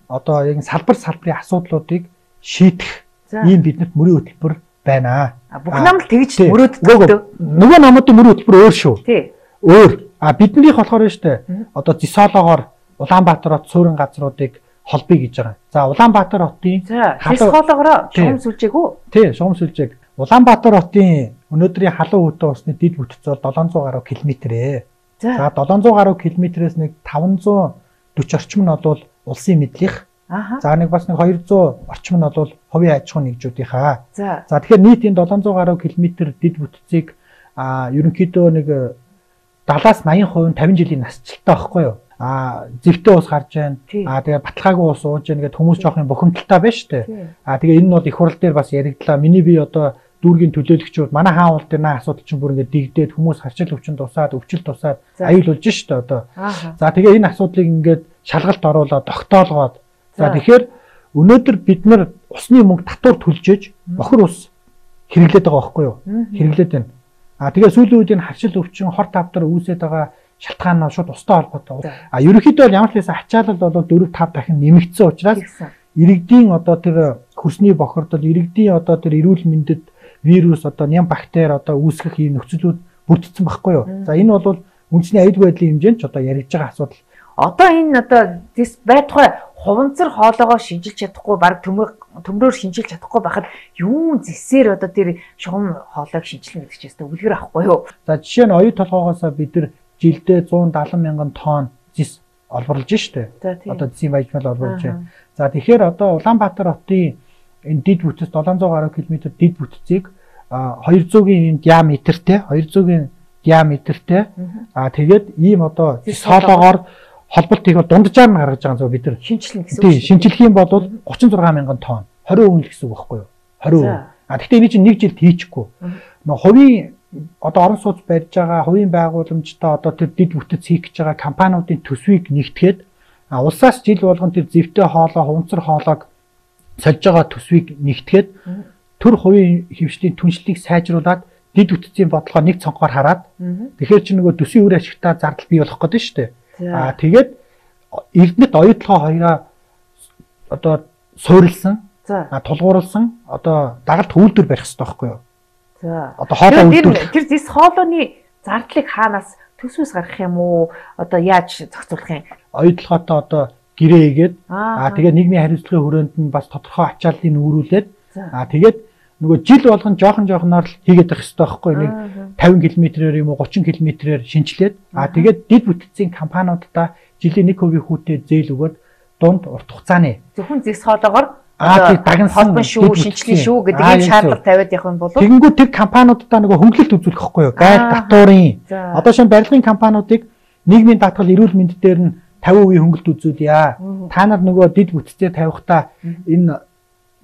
одоо яг салбар салбарын асуудлуудыг шийдэх ийм биднэрт мөрийн хөтөлбөр байна. Бүх нам л тэгж мөрөөддөг. Нөгөө намуудын мөрийн хөтөлбөр өөр шүү. Тий. Өөр. А биднийх болохоор шүү дээ. Одоо Зисологоор Улаанбаатар хот суурин газруудыг холбоё гэж байгаа. За Улаанбаатар хотын Зисологоор шугам сүлжээгүү? Тий, шугам сүлжээг. Улаанбаатар хотын өнөөдрийн халуун хүтэн усны дид бүтцэл 700 гаруй километрээ. За 700 гаруй километрээс нэг 540 орчим нь бол улсын мэдлэх За нэг бас нэг 200 орчим нь бол хувийн аж ахуйн нэгжүүдийнхаа. За. Тэгэхээр нийт энэ 700 гаруй километр дид бүтцийг а ерөнхийдөө нэг 70-аас 80% 50 жилийн насжилттай байхгүй юу? А зэвтэй ус гарч байна. А тэгээ баталгаагүй ус ууж байна гэдэг хүмүүс жоох юм бухимдалтай байна шүү дээ. А тэгээ энэ нь бол их хурал дээр бас яригдлаа. Миний би одоо дүүргийн төлөөлөгчүүд манай хаан уул дээр наа асуудал чинь бүр ингээд дигдээд хүмүүс харчил өвчин тусаад өвчл тусаад аюул болж штэ одоо. За тэгээ энэ асуудлыг ингээд шалгалт оруулаад тогтоолгоод За тэгэхээр өнөөдөр бид нар усны мөнгө татвар төлжөөж бохир ус хэрэглээд байгаа байхгүй юу? Хэрэглээд байна. А тэгээ сүүлийн үед энэ хавшил өвчин хор тавдар үүсээд байгаа шалтгаан нь шууд устай холбоотой. А ерөнхийдөө ямар ч байсан ачаалал бол 4 5 дахин нэмэгдсэн учраас иргэдийн одоо тэр хөрсний бохирдол, иргэдийн одоо тэр эрүүл мэндэд вирус одоо ням бактери одоо үүсгэх ийм нөхцөлүүд бүрдсэн байхгүй юу? За энэ бол үндэсний аюулгүй байдлын хэмжээнд ч одоо яригдж байгаа асуудал. Одоо энэ одоо дис байтугай хуванцар хоолоогоо шинжилж чадахгүй баг төмөр төмрөөр шинжилж чадахгүй байхад юун зэсээр одоо тэр шугам хоолойг шинжилнэ гэдэг чинь үлгэр авахгүй юу? За жишээ нь оюут толгоогоос бид нар жилдээ 170 мянган тонн зис олборлож штэ. Одоо зэсийн баяжмал олборлож байна. За тэгэхээр одоо Улаанбаатар хотын энэ дид бүтц 700 гаруй км дид бүтцийг 200-ийн диаметртэй 200-ийн диаметртэй аа тэгээд ийм одоо соолоогоор холболт их дунджаар нь гаргаж байгаа зөв бид нар шинжилнэ гэсэн үг. Тийм шинжилэх юм бол 36 мянган тонн 20% л гэсэн үг байхгүй юу? 20%. А гэхдээ энэ чинь нэг жилд хийчихгүй. Нөө хувийн одоо орон сууц барьж байгаа хувийн байгууламжтай одоо тэр дид бүтэц хийх гэж байгаа компаниудын төсвийг нэгтгэхэд улсаас жил болгон тэр зэвтэй хоолой, хуванцар хоолойг сольж байгаа төсвийг нэгтгэхэд төр хувийн хөвшлийн түншлийг сайжруулад дид бүтцийн бодлогоо нэг цонхоор хараад тэгэхээр чи нөгөө төсвийн үр ашигтай зардал бий болох гэдэг нь шүү дээ. Аа тэгээд Эрдэнэт оюутлогоо хоёроо одоо суурилсан, тулгуурласан одоо дагалт үйлдвэр барих хэрэгтэй байхгүй юу? За. Одоо хоолой үйлдвэрлэх. Тэр зис хоолойны зардлыг хаанаас төсвөөс гаргах юм уу? Одоо яаж зохицуулах юм? Оюутлогоотой одоо гэрээ хийгээд аа тэгээд нийгмийн хариуцлагын хүрээнд нь бас тодорхой ачааллыг нүүрүүлээд аа тэгээд нөгөө жил болгон жоохон жоохноор л хийгээд байх хэрэгтэй байхгүй нэг 50 км-ээр юм уу 30 км-ээр шинжилээд аа тэгээд дид бүтцийн компаниудаа жилийн 1% хүүтэй зээл өгөөд дунд урт хугацааны зөвхөн зис хоолоогоор Аа тий дагнсан холбон шүү, шинжилгээ шүү гэдэг ийм шаардлага тавиад явах юм бол Тэгэнгүүт тэр компаниудаа нөгөө хөнгөлөлт үзүүлэх хэвгүй юу? Гайд татварын. Одоо шинэ барилгын компаниудыг нийгмийн даатгал эрүүл мэнд дээр нь 50% хөнгөлөлт үзүүлье. Та нар нөгөө дид бүтцээр тавихтаа энэ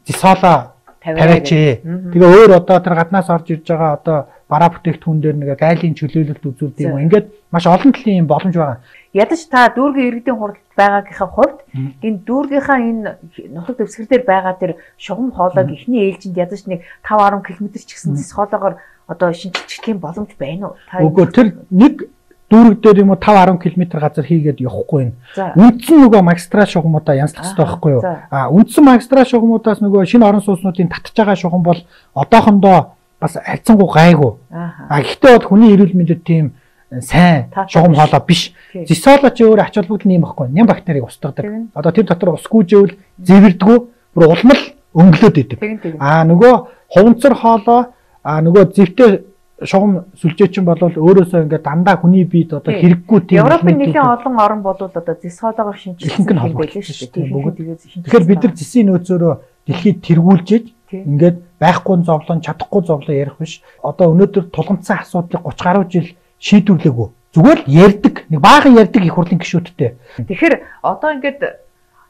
зисоолоо тавиач. Тэгээ өөр одоо тэр гаднаас орж ирж байгаа одоо бараа бүтээгдэхүүн дээр нэг гайлын чөлөөлөлт үзүүлдэг юм. Ингээд маш олон талын юм боломж байгаа. Ядаж та дүүргийн иргэдийн хуралд байгаагийнхаа хувьд энэ дүүргийнхаа энэ нутаг дэвсгэр дээр байгаа тэр шугам хоолойг ихний ээлжинд ядаж нэг 5 10 км ч гэсэн зис хоолоогоор одоо шинжилчих тийм боломж байна уу? Үгүй тэр нэг дүүрэг дээр юм уу 5 10 км газар хийгээд явахгүй юм. Үндсэн нөгөө магистрат шугамудаа янзлах хэрэгтэй байхгүй юу? А үндсэн магистрат шугамудаас нөгөө шинэ орон сууцнуудын татж байгаа шугам бол одоохондоо бас харьцангуй гайгүй. А гэхдээ бол хүний эрүүл мэндэд тийм сайн шугам хоолой биш. Зисола ч өөр ач холбогдол нэм байхгүй. Ням бактерийг устгадаг. Одоо тэр дотор ус гүйжэвэл зэвэрдгүү бүр улмал өнгөлөөд идэв. Аа нөгөө хуванцар хоолой аа нөгөө зэвтэй шугам сүлжээчин бол өөрөөсөө ингээд дандаа хүний биед одоо хэрэггүй тийм Европын нэлийн олон орн бол одоо зис хоолойгоор шинжилсэн юм байлээ шүү дээ. Тэгэхээр бид нар зисийн нөөцөөрөө дэлхийд тэргүүлж ингээд байхгүй зовлон чадахгүй зовлон ярих биш. Одоо өнөөдөр тулгамдсан асуудлыг 30 гаруй жил шийдвэрлээгүү. Зүгээр л ярьдаг, нэг баахан ярьдаг их хурлын гишүүдтэй. Тэгэхээр одоо ингээд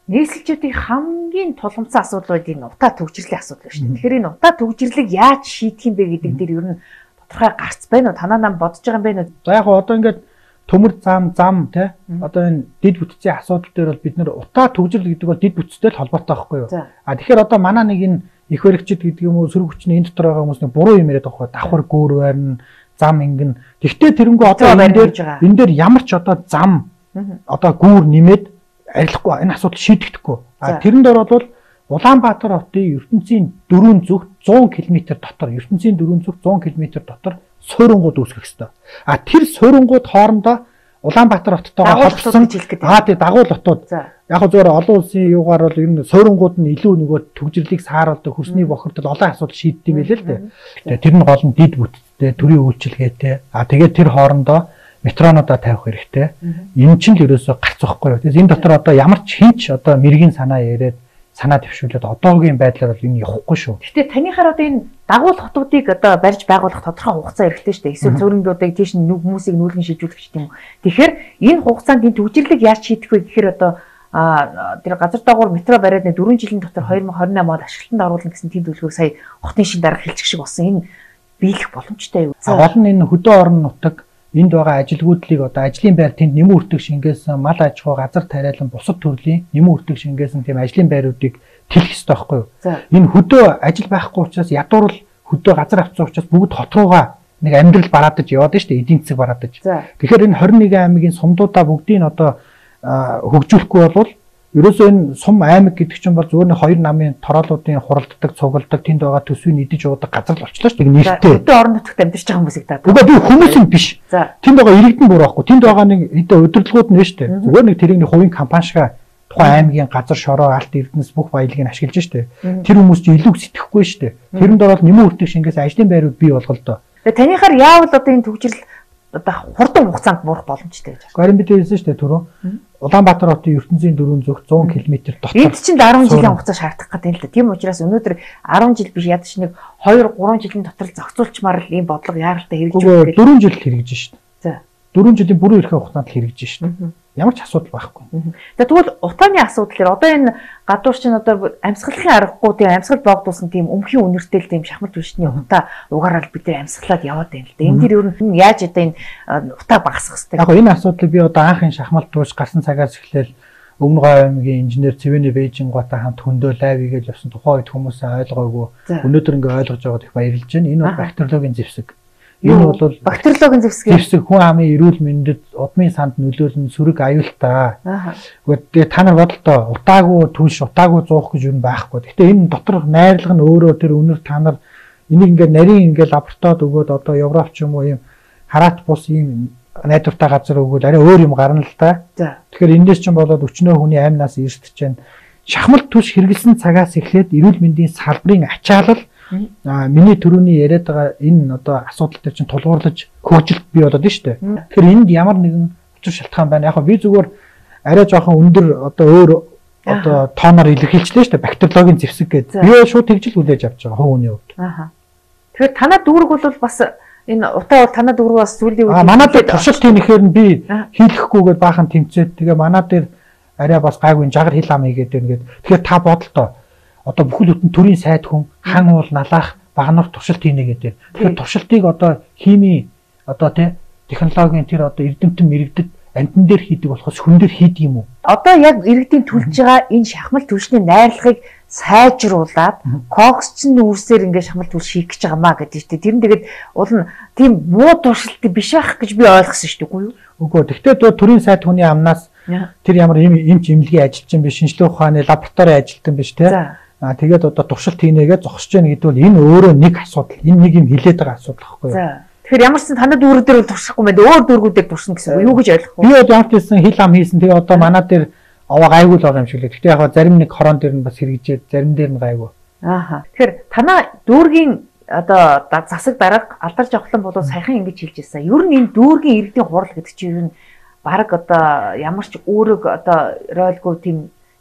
нийслэлчүүдийн хамгийн тулгымцсан асуудал үед энэ утаа төгжрлийн асуудал шүү дээ. Тэгэхээр энэ утаа төгжрлийг яаж шийдэх юм бэ гэдэг дээр ер нь тодорхой гарц байна уу? Танаа нам бодож байгаа юм байна уу? За яг одоо ингээд төмөр зам зам тий одоо энэ дид бүтцийн асуудал дээр бол бид нэр утаа төгжрөл гэдэг бол дид бүтцтэй л холбоотой байхгүй юу? А тэгэхээр одоо манаа нэг энэ их баригчд гэдэг юм уу сөрөг хүчний энэ дотор байгаа хүмүүс нэг буруу юм яриад байгаа байхгүй давхар гүүр байрна зам ингэн. Тэгвэл тэрнгүү одоо энэ дээр энэ дээр ямар ч одоо зам одоо гүүр нэмээд арилахгүй энэ асуудал шийдэгдэхгүй. А тэрэн дээр бол Улаанбаатар хотын ертөнцийн дөрөв зүгт 100 км дотор, ертөнцийн дөрөв зүгт 100 км дотор суурангууд үүсгэх ёстой. А тэр суурангууд хоорондоо Улаанбаатар хоттойгоо холбосон аа тий дагуул хотууд. Яг зөвөр олон улсын юугаар бол ер нь суурангууд нь илүү нөгөө төгжрлийг сааруулдаг, хөрсний бохирдол олон асуудал шийддэг байлээ л дээ. Тэр нь гол нь дид бүттэй, төрийн үйлчилгээтэй. А тэгээд тэр хоорондоо метронуудаа тавих хэрэгтэй. Энэ чинь л ерөөсө гарцхгүй. Тэгэхээр энэ дотор одоо ямар ч хинч одоо мэрэгэн санаа яриад санаа төвшүүлээд одоогийн байдлаар бол энэ явахгүй шүү. Гэтэ танийхаар одоо энэ дагуул хотуудыг одоо барьж байгуулах тодорхой хугацаа хэрэгтэй шүү дээ. Эсвэл зөврөндүүдийг тийш нүг хүмүүсийг нүүлгэн шийдвэрлэх гэдэг юм. Тэгэхээр энэ хугацаанд энэ төвжирлэг яаж шийдэх вэ гэхээр одоо а тэр газар дагуур метро бариад 4 жилийн дотор 2028 онд ашиглалтанд оруулна гэсэн тийм төлөвлөгөөг сая хотын шин дарга хэлчих шиг болсон. Энэ биелэх боломжтой юу? Гол нь энэ хөдөө орон нутаг энд байгаа ажилгүйдлийг одоо ажлын байр тэнд нэмэн үртэг шингээсэн мал аж ахуй газар тариалан бусад төрлийн нэмэн үртэг шингээсэн тийм ажлын байруудыг тэлэх ёстой байхгүй юу? Энэ хөдөө ажил байхгүй учраас ядуурл хөдөө газар авцсан учраас бүгд хот руугаа нэг амьдрал бараадаж яваад нь дээ эдийн засаг бараадаж. Тэгэхээр энэ 21 аймгийн сумдуудаа бүгдийг одоо хөгжүүлэхгүй бол Ерөөсөө энэ сум аймаг гэдэг чинь бол зүгээр нэг хоёр намын тороолуудын хуралддаг, цугладаг, тэнд байгаа төсвийг идэж уудаг газар л болчихлоо шүү дээ. Нэртэй. Өдөө орон нутагт амьдарч байгаа хүмүүсийг даа. Үгүй би хүмүүс юм биш. Тэнд байгаа иргэдэн бүр байхгүй. Тэнд байгаа нэг хэдэ удирдлагууд нь шүү дээ. Зүгээр нэг тэрийг нэг хувийн компани шиг тухайн аймгийн газар шороо алт эрдэнэс бүх баялагийг ашиглаж шүү дээ. Тэр хүмүүс чинь илүү сэтгэхгүй шүү дээ. Тэрэнд ороод нэмэн үртэг шингээс ажлын байрууд бий болголдоо. Тэгээ танихаар яавал одоо энэ төвчрэл одоо хурдан хугацаанд буурах боломжтой гэж. Харин бид хэлсэн шүү дээ түрүү. Улаанбаатар хотын ертөнцийн дөрөв зүг 100 км дотор. Энд чинь 10 жилийн хугацаа шаардах гэдэг л да. Тийм учраас өнөөдөр 10 жил биш ядаж нэг 2 3 жилийн дотор зохицуулчмаар л ийм бодлого яаралтай хэрэгжүүлэх. 4 жил хэрэгжиж шүү дээ. За. 4 жилийн бүрэн эрхээ хугацаанд хэрэгжиж шүү дээ. Ямар ч асуудал байхгүй. Тэгвэл утааны асуудал дээр одоо энэ гадуур чинь одоо амьсгалахын аргагүй тийм амьсгал боогдуулсан тийм өмхийн үнэртэл тийм шахмал түвшний утаа угаараар бид нар амьсгалаад яваад байна л да. Энэ дэр ер нь яаж одоо энэ утаа багасгах хэрэгтэй. Яг энэ асуудлыг би одоо анхын шахмал тууш гарсан цагаас эхлээл Өмнө гой аймгийн инженер Цэвэний Бээжин готой хамт хөндөө лайв хийгээл явсан тухайн үед хүмүүс ойлгоогүй. Өнөөдөр ингээ ойлгож байгаад их баярлж байна. Энэ бол бактериологийн зэвсэг. Энэ бол бактериологийн зэвсэг. Зэвсэг хүн амын эрүүл мэндэд удмын санд нөлөөлнө сөрөг аюултай. Гэхдээ та нар бодолтой утаагүй түнш утаагүй зуух гэж юу байхгүй. Гэхдээ энэ доторх найрлага нь өөрөө тэр өнөр та нар энийг ингээд нарийн ингээд лабораторид өгөөд одоо Европ ч юм уу юм хараат бус ийм найдвартай газар өгвөл арай өөр юм гарна л та. Тэгэхээр эндээс ч болоод өчнөө хүний амнаас ирсдэж байна. Шахмал түш хэрэгэлсэн цагаас эхлээд эрүүл мэндийн салбарын ачаалал А миний төрөний яриад байгаа энэ одоо асуудал дээр чинь тулгуурлаж хөгжилт бий болоод нь шүү дээ. Тэгэхээр энд ямар нэгэн учир шалтгаан байна. Яг би зүгээр арай жоохон өндөр одоо өөр одоо тооноор илэрхийлчлээ шүү дээ. Бактериологийн зэвсэг гэдэг. Би шууд тэгжил хүлээж авч байгаа хувийн хувьд. Аа. Тэгэхээр танаа дүүрэг бол бас энэ утаа бол танаа дүүрэг бас зүйлийн үед манай дээр туршилт хийхээр нь би хийлэхгүйгээр баахан тэмцээд тэгээ манай дээр арай бас гайгүй жагар хил ам хийгээд байна гэдэг. Тэгэхээр та бодолтой одоо бүхэл бүтэн төрийн сайд хүн хан уул налаах багнаар туршилт хийнэ гэдэг. Тэгэхээр туршилтыг одоо хими одоо тий технологийн тэр одоо эрдэмтэн мэрэгдэд амтан дээр хийдэг болохоос хүн дээр хийдэг юм уу? Одоо яг иргэдийн төлж байгаа энэ шахмал түвшний найрлагыг сайжруулад коксчин нүүрсээр ингээд шахмал түвш хийх гэж байгаа маа гэдэг чинь. Тэр нь тэгээд уул нь тийм муу туршилт биш байх гэж би ойлгосон шүү дээ. Үгүй юу? Үгүй. Тэгтээ төрийн сайд хүний амнаас тэр ямар юм эмч эмнэлгийн ажилч юм биш шинжилгээ ухааны лабораторийн ажилтан биш тий Аа тэгээд одоо туршилт хийнэгээ зогсож яах гэдэг бол энэ өөрөө нэг асуудал. Энэ нэг юм хилээд байгаа асуудал байхгүй юу? За. Тэгэхээр ямар ч танад дүүрэг дээр бол туршихгүй мэн өөр дүүргүүдээр туршина гэсэн үг юу гэж ойлгох вэ? Би одоо ямар ч хэлсэн хил ам хийсэн. Тэгээ одоо манай дээр аваа гайгүй л байгаа юм шиг лээ. Гэхдээ яг зарим нэг хорон дээр нь бас хэрэгжээд зарим дээр нь гайгүй. Ааха. Тэгэхээр танаа дүүргийн одоо засаг дарга алдар жавхлан болоо саяхан ингэж хэлж ирсэн. Ер нь энэ дүүргийн иргэдийн хурал гэдэг чинь ер нь баг одоо ямар ч өөрөг одоо ройлгүй тийм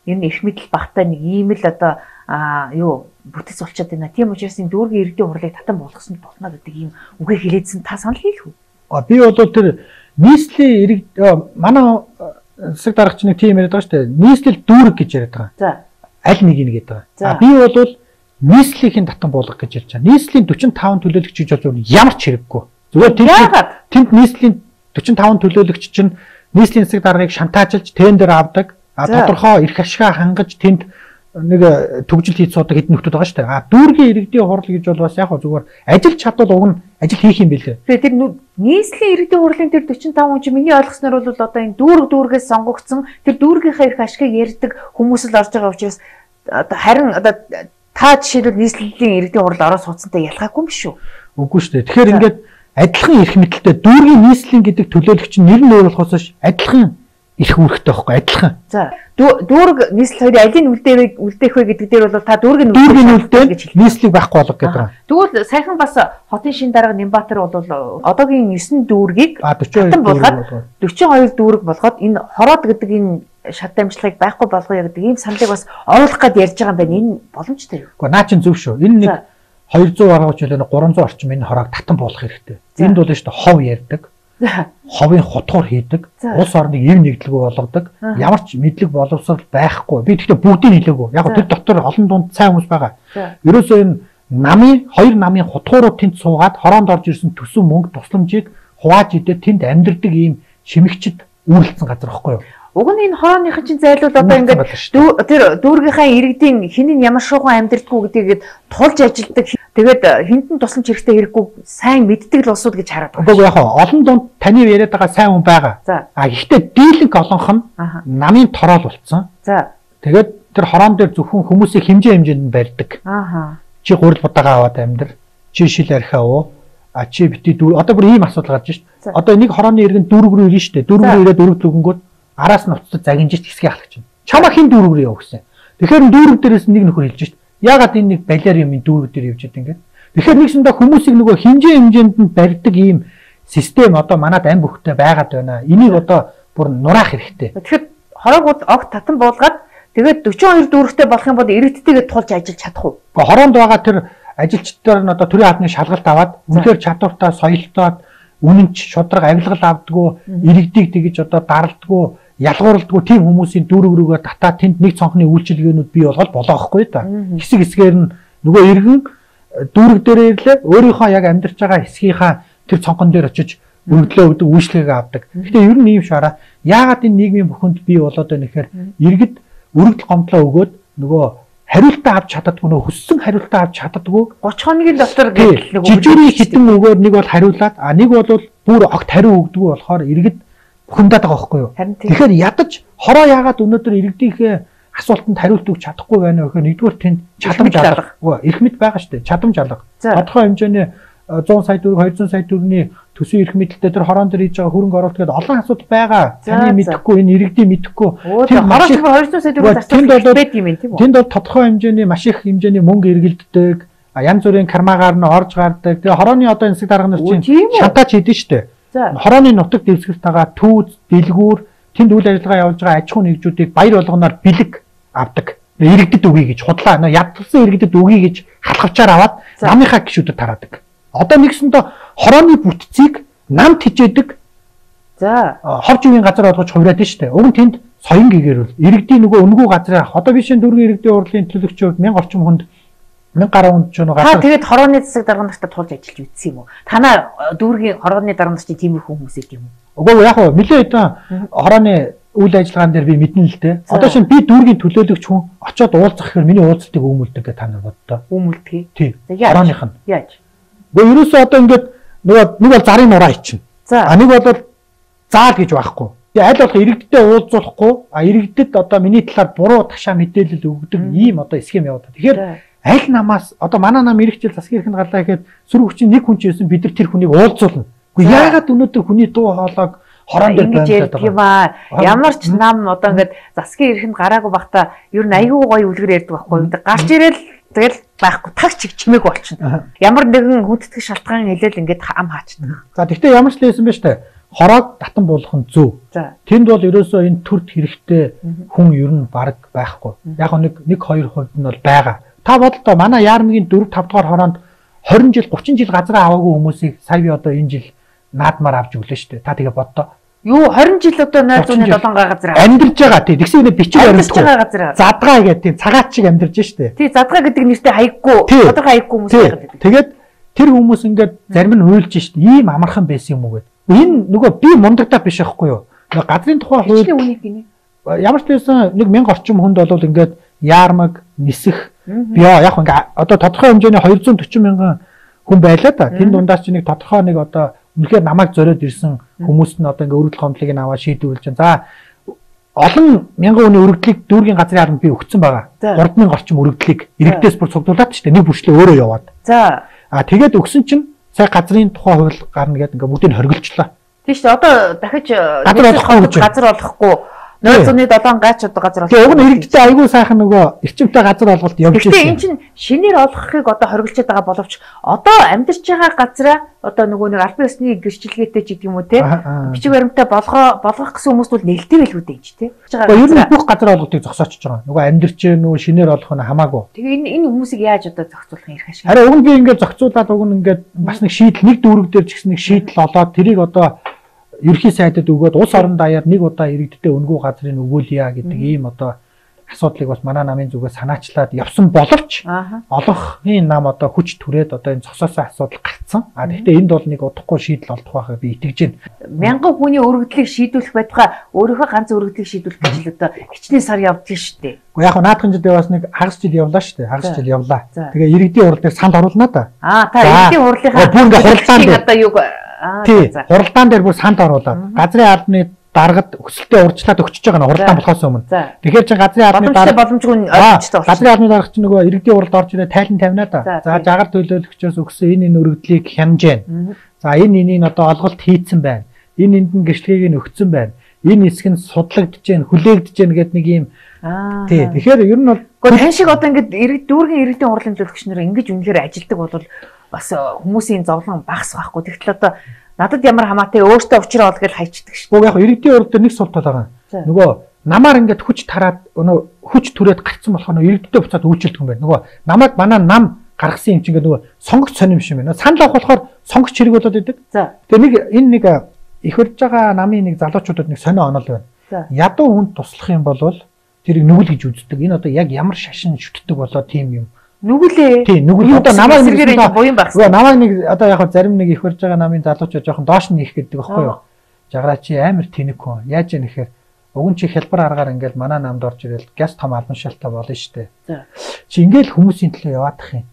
ер нь их мэдл багтай нэг ийм л одоо а юу бүтэц болчиход байна. Тийм учраас энэ дүүргийн иргэдийн хурлыг татан болгосон болно гэдэг ийм үгээр хэлээдсэн та санал хийх үү? А би бол тэр нийслэлийн иргэд манай засаг даргач нэг тийм яриад байгаа шүү дээ. Нийслэл дүүрэг гэж яриад байгаа. За. Аль нэг нь гэдэг байгаа. А би бол нийслэлийн татан болгох гэж ярьж байгаа. Нийслэлийн 45 төлөөлөгч гэж бол ямар ч хэрэггүй. Зүгээр тэнд тэнд нийслэлийн 45 төлөөлөгч чинь нийслэлийн засаг даргыг шантаажлж тендер авдаг. А тодорхой эрх ашгаа хангаж тэнд нэг э, төгжил хийж суудаг хэдэн нөхдүүд байгаа шүү дээ. А дүүргийн иргэдийн хурал гэж бол бас яг хөө зүгээр ажил чадвал уг нь ажил хийх юм бэлээ. Тэгээ тэр нийслэлийн иргэдийн хурлын тэр 45 хүн чи миний ойлгосноор бол одоо энэ дүүрэг дүүргээс сонгогдсон тэр дүүргийнхээ эрх ашгийг ярьдаг хүмүүс л орж байгаа учраас харин одоо та жишээлбэл нийслэлийн иргэдийн хурал ороо суудсантай ялгаагүй юм шүү. Үгүй шүү дээ. Тэгэхээр ингээд адилхан эрх мэдэлтэй дүүргийн нийслэлийн гэдэг төлөөлөгч нэр нь өөр болохоос адилхан их үүрэгтэй байхгүй адилхан. За дүүрэг нийслэл хоёрын алийг үлдээх үлдээх вэ гэдэг дээр бол та дүүргийн дүүргийн үлдээх гэж нийслэлийг байхгүй болгох гэдэг. Тэгвэл сайхан бас хотын шин дарга Нямбатар бол одоогийн 9 дүүргийг хатан болгоод 42 дүүрэг болгоод энэ хороод гэдэг энэ шат амжилтыг байхгүй болгоё гэдэг ийм саналыг бас оруулах гээд ярьж байгаа юм байна. Энэ боломжтой юу? Гэхдээ наа чин зөв шүү. Энэ нэг 200 гаргаж хэлээ 300 орчим энэ хороог татан буулах хэрэгтэй. Энд бол шүү дээ хов ярьдаг ховын хутгуур хийдэг, улс орныг эв нэгдлэгөө болгодог. Ямар ч мэдлэг боловсрал байхгүй. Би тэгтээ бүгдийг хэлээгүй. Яг тэр дотор олон дунд сайн хүмүүс байгаа. Ерөөсөө энэ намын хоёр намын хутгуурууд тэнд суугаад хороонд орж ирсэн төсөв мөнгө тусламжийг хувааж идээд тэнд амьдрдаг ийм шимэгчд үүрлцсэн газар байхгүй юу? Уг нь энэ хорооныхын чинь зайлуул одоо ингээд тэр дүүргийнхаа иргэдийн хинэн ямар шуухан амьдрдгүү гэдгийг тулж ажилдаг. Тэгээд хинтэн тусламж хэрэгтэй хэрэггүй сайн мэддэг л улсууд гэж хараад байна. Уг яг олон дунд таны яриад байгаа сайн хүн байгаа. А гэхдээ дийлэнх олонх нь намын тороол болцсон. За. Тэгээд тэр хороон дээр зөвхөн хүмүүсийг хэмжээ хэмжээнд нь барьдаг. Ааха. Чи гурил будаага аваад амьдр. Чи шил архиа уу? А чи бити дүүр одоо бүр ийм асуудал гарч шít. Одоо нэг хорооны иргэн дүүрэг рүү ирнэ штэ. Дүүрэг рүү ирээд дөрөв лүгэнгүүд араас нь уцтад загинжиж хэсгээ халах чинь. Чамаа хин дүүрэг рүү яв гэсэн. Тэгэхээр дүүрэг дээрээс нэг нөхөр хэлж шít. Ягаад энэ нэг балиар юм дүүрэг дээр явж байгаа юм Тэгэхээр нэгсэндээ хүмүүсийг нөгөө хинжээ хэмжээнд нь барьдаг ийм систем одоо манад ам бүхтэй байгаад байна. Энийг одоо бүр нураах хэрэгтэй. Тэгэхээр хороогууд огт татан буулгаад тэгээд 42 дүүрэгтэй болох юм бол иргэдтэйгээ тулж ажиллаж чадах уу? Гэхдээ хороонд байгаа тэр ажилчдаар нь одоо төрийн албаны шалгалт аваад үнэхээр чадвартай соёлтой үнэнч шудраг авилгал авдггүй иргэдийг тэгж одоо даралдггүй ялгуурлдгүй тийм хүмүүсийн дүүрэг рүүгээ татаа тэнд нэг цонхны үйлчилгээнүүд бий болгоод болоохгүй да. Хэсэг хэсгээр нь нөгөө иргэн э, дүүрэг дээрээ ирлээ. Өөрийнхөө яг амьдарч байгаа хэсгийнхаа тэр цонхон дээр очиж өргөдлөө өгдөг үйлчлэгээ авдаг. Гэхдээ ер нь ийм шараа яагаад энэ нийгмийн бүхэнд бий болоод байна гэхээр иргэд өргөдөл гомдлоо өгөөд нөгөө хариултаа авч чаддаггүй нөө хүссэн хариултаа авч чаддаггүй. 30 хоногийн дотор гэдэг нэг жижигний хитэн өгөөд нэг бол хариулаад а нэг бол бүр огт хариу өгдөггүй болохоор иргэд бухимдаад байгаа байхгүй юу. Тэгэхээр ядаж хороо яагаад өнөөдөр иргэдийнхээ асуултанд хариулт өгч чадахгүй байна вэ гэхээр нэгдүгээр тэнд чадамж алга. Ирэх мэд байгаа шүү дээ. Чадамж алга. Тодорхой хэмжээний 100 сая төгрөг 200 сая төгрөгийн төсвийн эрх мэдэлтэй тэр хорон дээр хийж байгаа хөрөнгө оруулалт гэдэг олон асуудал байгаа. Таны мэдэхгүй энэ иргэдийн мэдэхгүй. Тэр хорон 200 сая төгрөг зарцуулах байд юм тийм үү? Тэнд бол тодорхой хэмжээний маш их хэмжээний мөнгө эргэлддэг. Янз бүрийн кармагаар нь орж гардаг. Тэгээ хорооны одоо энэ дарга нар чинь шантаж хийдэж штэ. Хорооны нутаг дэвсгэрт байгаа түүз, дэлгүүр тэнд үйл ажиллагаа явуулж байгаа аж ахуйн нэгжүүдийг баяр болгоноор бэлэг авдаг. Иргэдэд өгье гэж худлаа. Ядсан иргэдэд өгье гэж халахвчаар аваад намынхаа гişүүдэд тараадаг. Одоо нэгсэндээ хорооны бүтцийг намд хичээдэг. За ховж үеийн газар болгож хувраад штэ. Уг нь тэнд соён гэгэрвэл иргэдийн нөгөө өнгөө газрын одоо бишэн дөрвөн иргэдийн урлагийн төлөвчөд 1000 орчим хүнд 1000 гаруй хүнд ч нөгөө газар. Та тэгээд хорооны засаг дарга нартаа тулж ажиллаж үтсэн юм уу? Танаа дүүргийн хорооны дарга нар чинь тийм их хүмүүс ийм үү? Үгүй яг хөө нэлээ хэдэн хорооны үйл ажиллагаан дээр би мэднэ л дээ. Одоо шин би дүүргийн төлөөлөгч хүн очиод уулзах гэхээр миний уулзалтыг өмүүлдэг гэж та нар боддоо. Өмүүлдэг. Тийм. Хорооных нь. Яаж? Гэхдээ ерөөсөө одоо ингээд нөгөө нэг бол зарын нураа ичнэ. А нэг бол заал гэж байхгүй. Тэгээ аль болох иргэдтэй уулзуулахгүй а иргэдэд одоо миний талаар буруу ташаа мэдээлэл өгдөг ийм одоо схем яваад. Тэгэхээр аль намаас одоо манай нам иргэжил засгийн эрхэнд гарлаа гэхэд сүрэг хүчин нэг хүн ч байсан бид нар тэр хүнийг уулзуулна. Гэхдээ яагаад өнөөдөр хүний дуу хоолойг хорон дээр байна гэдэг юм аа. Ямар ч нам одоо ингээд засгийн эрхэнд гараагүй бахта ер нь айгүй гоё үлгэр ярьдаг байхгүй. Гарч ирэл тэгэл байхгүй таг чиг чимээг болчихно. Ямар нэгэн хүндэтгэх шалтгаан хэлэл ингээд ам хаачдаг. За тэгтээ ямар ч лээсэн ба штэ. Хороог татан буулгах нь зөв. Тэнд бол ерөөсөө энэ төрд хэрэгтэй хүн ер нь баг байхгүй. Яг нэг 1 2 хувьд нь бол байгаа. Та бодлоо манай яармгийн 4 5 дугаар хороонд 20 жил 30 жил газраа аваагүй хүмүүсийг сая би одоо энэ жил наадмаар авч өглөө штэ. Та тэгээ боддоо. Юу 20 жил одоо 807 газар амьдарч байгаа тий. Тэгсэн үнэ бичиг баримтгүй. Задгаа гэдэг тий цагаат шиг амьдарч штэ. Тий задгаа гэдэг нэртэй хаяггүй. Тодорхой хаяггүй хүмүүс байгаад. Тэгээд тэр хүмүүс ингээд зарим нь уйлж штэ. Ийм амархан байсан юм уу гэд. Энэ нөгөө би мундагдаа биш байхгүй юу? Газрын тухай хууль ямар ч байсан нэг 1000 орчим хүнд бол ингээд яармаг нисэх био яг ингээ одоо тодорхой хэмжээний 240 мянган хүн байлаа да. Тэн дундаас ч нэг тодорхой нэг одоо үнэхээр намайг зориод ирсэн хүмүүс нь одоо ингээ өргөдөл гомдлыг нь аваад шийдвэрлэж байна. За олон мянган хүний өргөдлийг дүүргийн газрын харанд би өгсөн байгаа. 3000 орчим өргөдлийг иргэдээс бүр цуглуулад ч нэг бүрчлээ өөрөө яваад. За а тэгээд өгсөн чинь сая газрын тухай хууль гарна гэдэг ингээ бүгдийг хоригдчихлаа. Тийм шүү. Одоо дахиж газар олохгүй 0.7 гач одоо газар олох. Тэгээ уг нь иргэдтэй айгүй сайхан нөгөө эрчимтэй газар олголт явж байна. Тэгээ эн чинь шинээр олохыг одоо хориглож байгаа боловч одоо амьдарч байгаа газраа одоо нөгөө нэг албан ёсны гэрчлэгээтэй ч гэдэг юм уу те бичиг баримтаа болгоо болгох гэсэн хүмүүс бол нэлээд л үүдэж те. Ер нь бүх газар олголтыг зогсоочж байгаа. Нөгөө амьдарч нөгөө шинээр олох нь хамаагүй. Тэгээ энэ энэ хүмүүсийг яаж одоо зохицуулах юм ярих ашиг. Харин уг нь би ингээд зохицуулаад уг нь ингээд бас нэг шийдэл нэг дүүрэг дээр ч гэсэн нэг шийдэл олоод тэрийг одоо ерхий сайдад өгөөд улс орон даяар нэг удаа иргэдтэй өнгөө газрыг өгөөлье гэдэг ийм одоо асуудлыг бас манай намын зүгээс санаачлаад явсан боловч олонхын нам одоо хүч түрээд одоо энэ цосоосон асуудал гарцсан. А гэхдээ энд бол нэг удахгүй шийдэл олдох байхаа би итгэж байна. Мянган хүний өргөдлийг шийдвэрлэх байтугай өөрийнхөө ганц өргөдлийг шийдвэрлэх гэж л одоо хичнээн сар явдаг шүү дээ. Уу яг наадхан жилдээ бас нэг хагас жил явлаа шүү дээ. Хагас жил явлаа. Тэгээ иргэдийн хурлыг санд оруулнаа да. Аа та иргэдийн хурлынхаа бүр ингээ хуралдаан дээр одоо юу аа хуралдаан дээр бүр санд оруулаад газрын албаны даргад өсөлтөө урьдчилаад өгчөж байгаа нь хуралдаан болохоос өмнө. Тэгэхээр чи газрын албаны дарга боломжгүй ойлгочтой байна. Газрын албаны дарга чи нөгөө иргэдийн уралд орж ирээ тайлан тавина да. За жагаар төлөөлөгчөөс өгсөн энэ энэ өргөдлийг хянжээн. За энэ энийг одоо олголт хийцэн байна. Энэ энд нь гэрчлэгийг нь өгцөн байна. Энэ хэсэг нь судлагдж хүлээгдэж гэдэг нэг юм Тий. Тэгэхээр ер нь бол тань шиг одоо ингээд дүүргийн иргэдийн урлын төлөвлөгч нар ингэж үнэхээр ажилдаг бол бас хүмүүсийн зовлон багас байхгүй. Тэгтэл одоо Надад ямар хамаатай өөртөө учраа ол гэж хайчдаг шүү. Уг яг иргэдийн урд дээр нэг сул тал байгаа. Нөгөө намаар ингээд хүч тараад өнөө хүч түрээд гарцсан болохоор нөгөө иргэдтэй буцаад үйлчлдэг юм байна. Нөгөө намайг манай нам гаргасан юм чинь нөгөө сонгогч сонирм юм байна. Санал авах болохоор сонгогч хэрэг болоод идэг. Тэгээ нэг энэ нэг их хурж байгаа намын нэг залуучуудад нэг сонио онол байна. Ядуу хүнд туслах юм бол тэрийг нүгэл гэж үздэг. Энэ одоо яг ямар шашин шүтдэг болоо тийм юм Нүгэлээ. Тийм, нүгэл одоо намайг нэг буян багсан. Намайг нэг одоо яг зарим нэг их барьж байгаа намын залуучууд жоохон доош нь их гэдэг байхгүй юу? Жаграа чи амар тэнэг хүн. Яаж яа нэхэр уг нь чи хялбар аргаар ингээл манай намд орж ирэл газ том албан шалтаа болно штэ. Чи ингээл хүмүүсийн төлөө яваадах юм.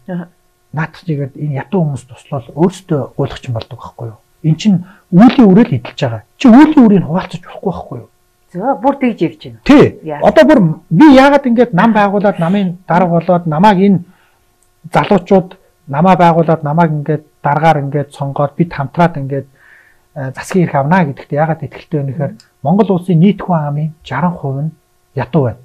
Наадах чигээд энэ ятуу хүмүүс туслал өөрсдөө гуйлах ч болдог байхгүй юу? Эн чин үүлийн үрэл эдэлж байгаа. Чи үүлийн үрийг хуваалцаж болохгүй байхгүй юу? За бүр тэгж ярьж байна. Тий. Одоо бүр би яагаад ингэж нам байгуулад намын дарга болоод намайг энэ залуучууд намаа байгуулад намайг ингээд дараагаар ингээд сонгоод бид хамтраад ингээд э, засгийн эрх авнаа гэдэгт ягаад итгэлтэй вэ гэхээр Монгол улсын нийт хүн амын 60% нь ядуу байна.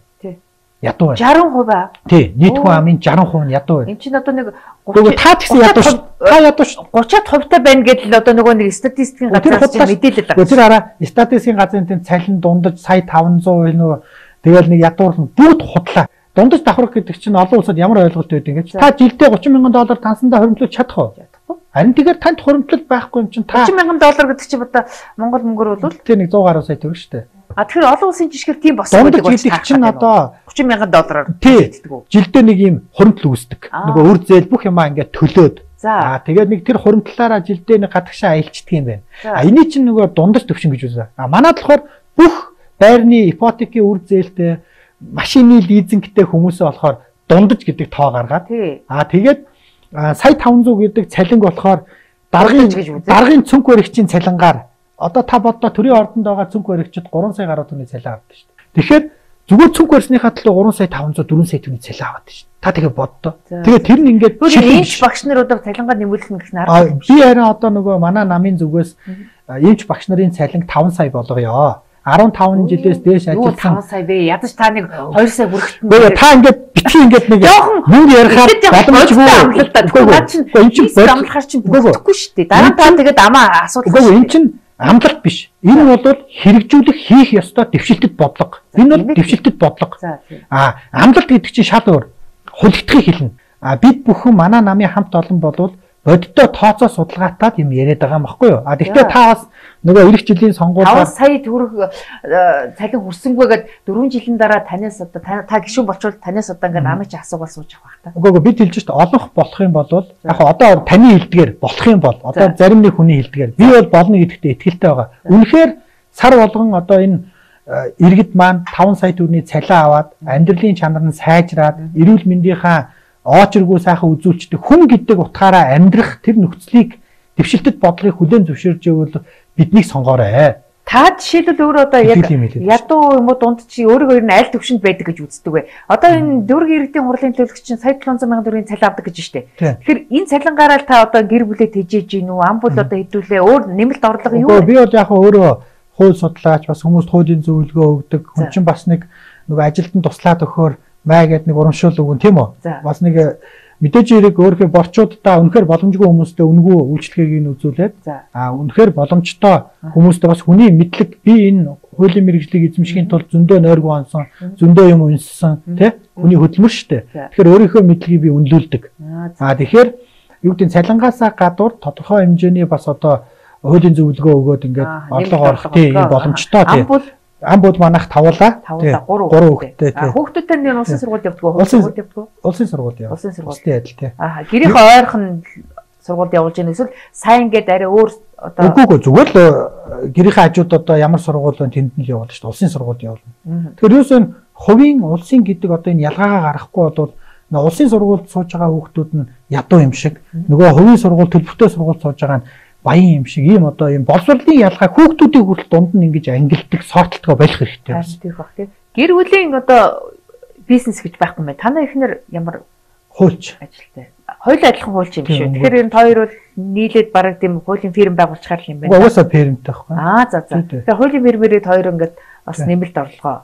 Ядуу байна. 60% аа. Тий, нийт хүн амын 60% нь ядуу байна. Энд чинь одоо нэг 30 та гэсэн ядуу шүү. Та ядуу шүү. 30-ад хувьтай байна гэдэл одоо нөгөө нэг статистикийн газраас мэдээлэл байгаа. Тэр араа статистикийн газрын тэнд цалин дундаж сая 500 нөгөө тэгэл нэг ядуурлан бүгд худлаа дундаж давхрах гэдэг чинь олон улсад ямар ойлголт байдаг ингэж та жилдээ 30 мянган доллар тансандаа хоримтлуулж чадах уу? Харин тэгэхээр танд хоримтлал байхгүй юм чинь та 30 мянган доллар гэдэг чинь одоо Монгол мөнгөөр бол тэр нэг 100 гаруй сая төгрөг шүү дээ. А тэгэхээр олон улсын жишгээр тийм болсон гэдэг бол гэдэг чинь одоо 30 мянган доллараар хийдэг үү? Жилдээ нэг юм хоримтлал үүсдэг. Нөгөө үр зээл бүх юмаа ингээд төлөөд. За. Тэгээд нэг тэр хуримтлаараа жилдээ нэг гадагшаа аялцдаг юм байна. А эний чинь нөгөө дундаж төвшин гэж үзээ. А манайд болохоор бүх байрны ипотекийн үр зээлтэй машины лизингтэй хүмүүсээ болохоор дундаж гэдэг тоо гаргаад. Аа тэгээд сая 500 гэдэг цалинг болохоор даргын даргын цүнх баригчийн цалингаар одоо та боддоо төрийн ордонд байгаа цүнх баригчид 3 сая гаруй төгрөгийн цалин авдаг шүү дээ. Тэгэхээр зүгээр цүнх барьсныхаа төлөө 3 сая 500 4 сая төгрөгийн цалин авдаг шүү. Та тэгээ боддоо. Тэгээ тэр нь ингээд эмч багш наруудаа цалингаа нэмүүлэх нь гэх нараа. Би харин одоо нөгөө манай намын зүгээс эмч багш нарын цалин 5 сая болгоё 15 жилээс дээш ажилласан 5 сая бэ. Ядаж та нэг 2 сая хүрэхтэн. Үгүй та ингээд битгий ингээд нэг мөнгө ярихаар боломжгүй. Наад чинь энэ чинь амлахаар чинь бүтэхгүй шүү дээ. Дараа та тэгээд амаа асуудал. Үгүй энэ чинь амлалт биш. Энэ бол хэрэгжүүлэх хийх ёстой дэвшилтэд бодлого. Энэ бол дэвшилтэд бодлого. Аа амлалт гэдэг чинь шал өөр. Хүлэгдэхийг хэлнэ. А бид бүхэн манай намын хамт олон болвол бодиттой тооцоо судалгаатаад юм яриад байгаа юм баггүй юу? А тэгвэл та бас нөгөө эх жилийн сонгуулиар 5 сая төгрөг э, цалин хүрсэнгүйгээд 4 жилийн дараа танаас одоо та гişүүн болчвол танаас одоо ингээд намайг чи асуугаал сууж авах та. Үгүй ээ бид хэлж шүү дээ. Олонх болох юм бол яг одоо таны хэлдгээр болох юм бол одоо зарим нэг хүний хэлдгээр би бол болно гэдэгтээ итгэлтэй байгаа. Үнэхээр сар болгон одоо энэ э, иргэд маань 5 сая төгрөгийн цалин аваад амьдралын чанар нь сайжраад эрүүл мэндийнхаа оочргүй сайхан үзүүлчдэг хүн гэдэг утгаараа амьдрах тэр нөхцөлийг дэвшилтэд бодлогыг хүлээн зөвшөөрж ивэл биднийг сонгоорой. Та жишээлбэл өөрөө одоо яг ядуу юм уу дунд чи өөрийгөө ер нь аль төвшөнд байдаг гэж үздэг вэ? Одоо энэ дөрвөн иргэдийн хурлын төлөвлөгч чинь сая 700 сая төгрөгийн цалин авдаг гэж штэ. Тэгэхээр энэ цалингаараа та одоо гэр бүлээ тэжээж гин үү? Ам бол одоо хэдүүлээ өөр нэмэлт орлого юу? Би бол яг өөрөө хууль судлаач бас хүмүүст хуулийн зөвлөгөө өгдөг. Хүн чинь бас нэг нөгөө ажилтан туслаад өгөхөөр маа гэдэг нэг урамшуул өгөн тийм үү? Бас нэг э, мэдээж хэрэг өөрийнхөө борчуудаа үнэхээр боломжгүй хүмүүстээ үнгүү үйлчлэгийг нь үзүүлээд а үнэхээр боломжтой хүмүүстээ бас хүний мэдлэг би энэ хуулийн мэрэгжлийг эзэмшихийн тулд зөндөө нойргүй онсон зөндөө юм унссан тий хүний хөдөлмөр штэ тэгэхээр өөрийнхөө мэдлэгийг би үнэлүүлдэг. А тэгэхээр юу гэдэг цалингаасаа гадуур тодорхой хэмжээний бас одоо хуулийн зөвлөгөө өгөөд ингээд орлого орох тийм боломжтой тийм ам бод манах тавуулаа. Тавуулаа 3 хүүхэдтэй. А хүүхдүүдтэй нь улсын сургууль явдаг уу? Улсын сургууль явдаг уу? Улсын сургууль яваа. Улсын сургууль. Улсын адил тий. Аа гэрийнхээ ойрхон сургуульд явуулж байгаа эсвэл сайн ингээд арай өөр одоо Үгүй ээ зүгээр л э, гэрийнхээ хажууд одоо ямар сургууль байна тэнд нь л явуулна шүү дээ. Улсын сургуульд явуулна. Тэгэхээр юусэн хувийн улсын гэдэг одоо энэ ялгаагаа гаргахгүй бол улсын сургуульд сууж байгаа хүүхдүүд нь ядуу юм шиг нөгөө хувийн сургууль төлбөртэй сургуульд сууж байгаа нь баян юм шиг ийм одоо ийм боловсролын ялгаа хүүхдүүдийн хүртэл дунд нь ингэж ангилдаг сортлтгоо болох хэрэгтэй байна. Тийм баг тийм. Гэр бүлийн одоо бизнес гэж байхгүй мэй. Танай ихнэр ямар хуульч ажилтай. Хоёул адилхан хуульч юм шүү. Тэгэхээр энэ хоёр бол нийлээд бараг тийм хуулийн фирм байгуулчихар юм байна. Угаасаа фирмтэй байхгүй. Аа за за. Тэгэхээр хуулийн фирмэрээд хоёр ингээд бас нэмэлт орлогоо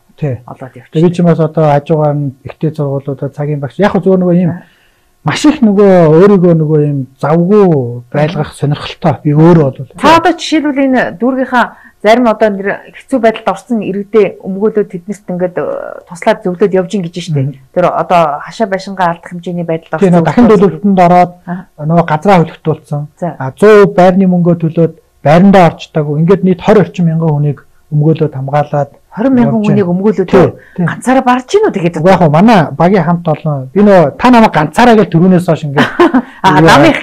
олоод явчих. Тэгээд ч юм бас одоо хажуугаар нь ихтэй сургуулиудад цагийн багш яг зөв нөгөө ийм маш их нөгөө өөрийгөө нөгөө юм завгүй байлгах сонирхолтой. Би өөрөө бол. Та одоо жишээлбэл энэ дүүргийнхаа зарим одоо хэцүү байдалд орсон иргэдээ өмгөөлөө тэднэрт ингээд э, туслаад зөвлөд явж ин гэж штэ. Тэр одоо хашаа байшингаа алдах хэмжээний байдалд орсон. Дахин төлөвлөлтөнд ороод нөгөө газраа хөлөгтүүлсэн. А 100% байрны мөнгөө төлөөд байрандаа орчтаагүй. Ингээд нийт 20 орчим мянган хүнийг өмгөөлөд хамгаалаад 20 мянган хүнийг өмгөөлөд ганцаараа барж гинүү тэгээд яг хоо манай багийн хамт олон би нөө та намайг ганцаараа гэж төрөнөөс хойш ингээд аа намайг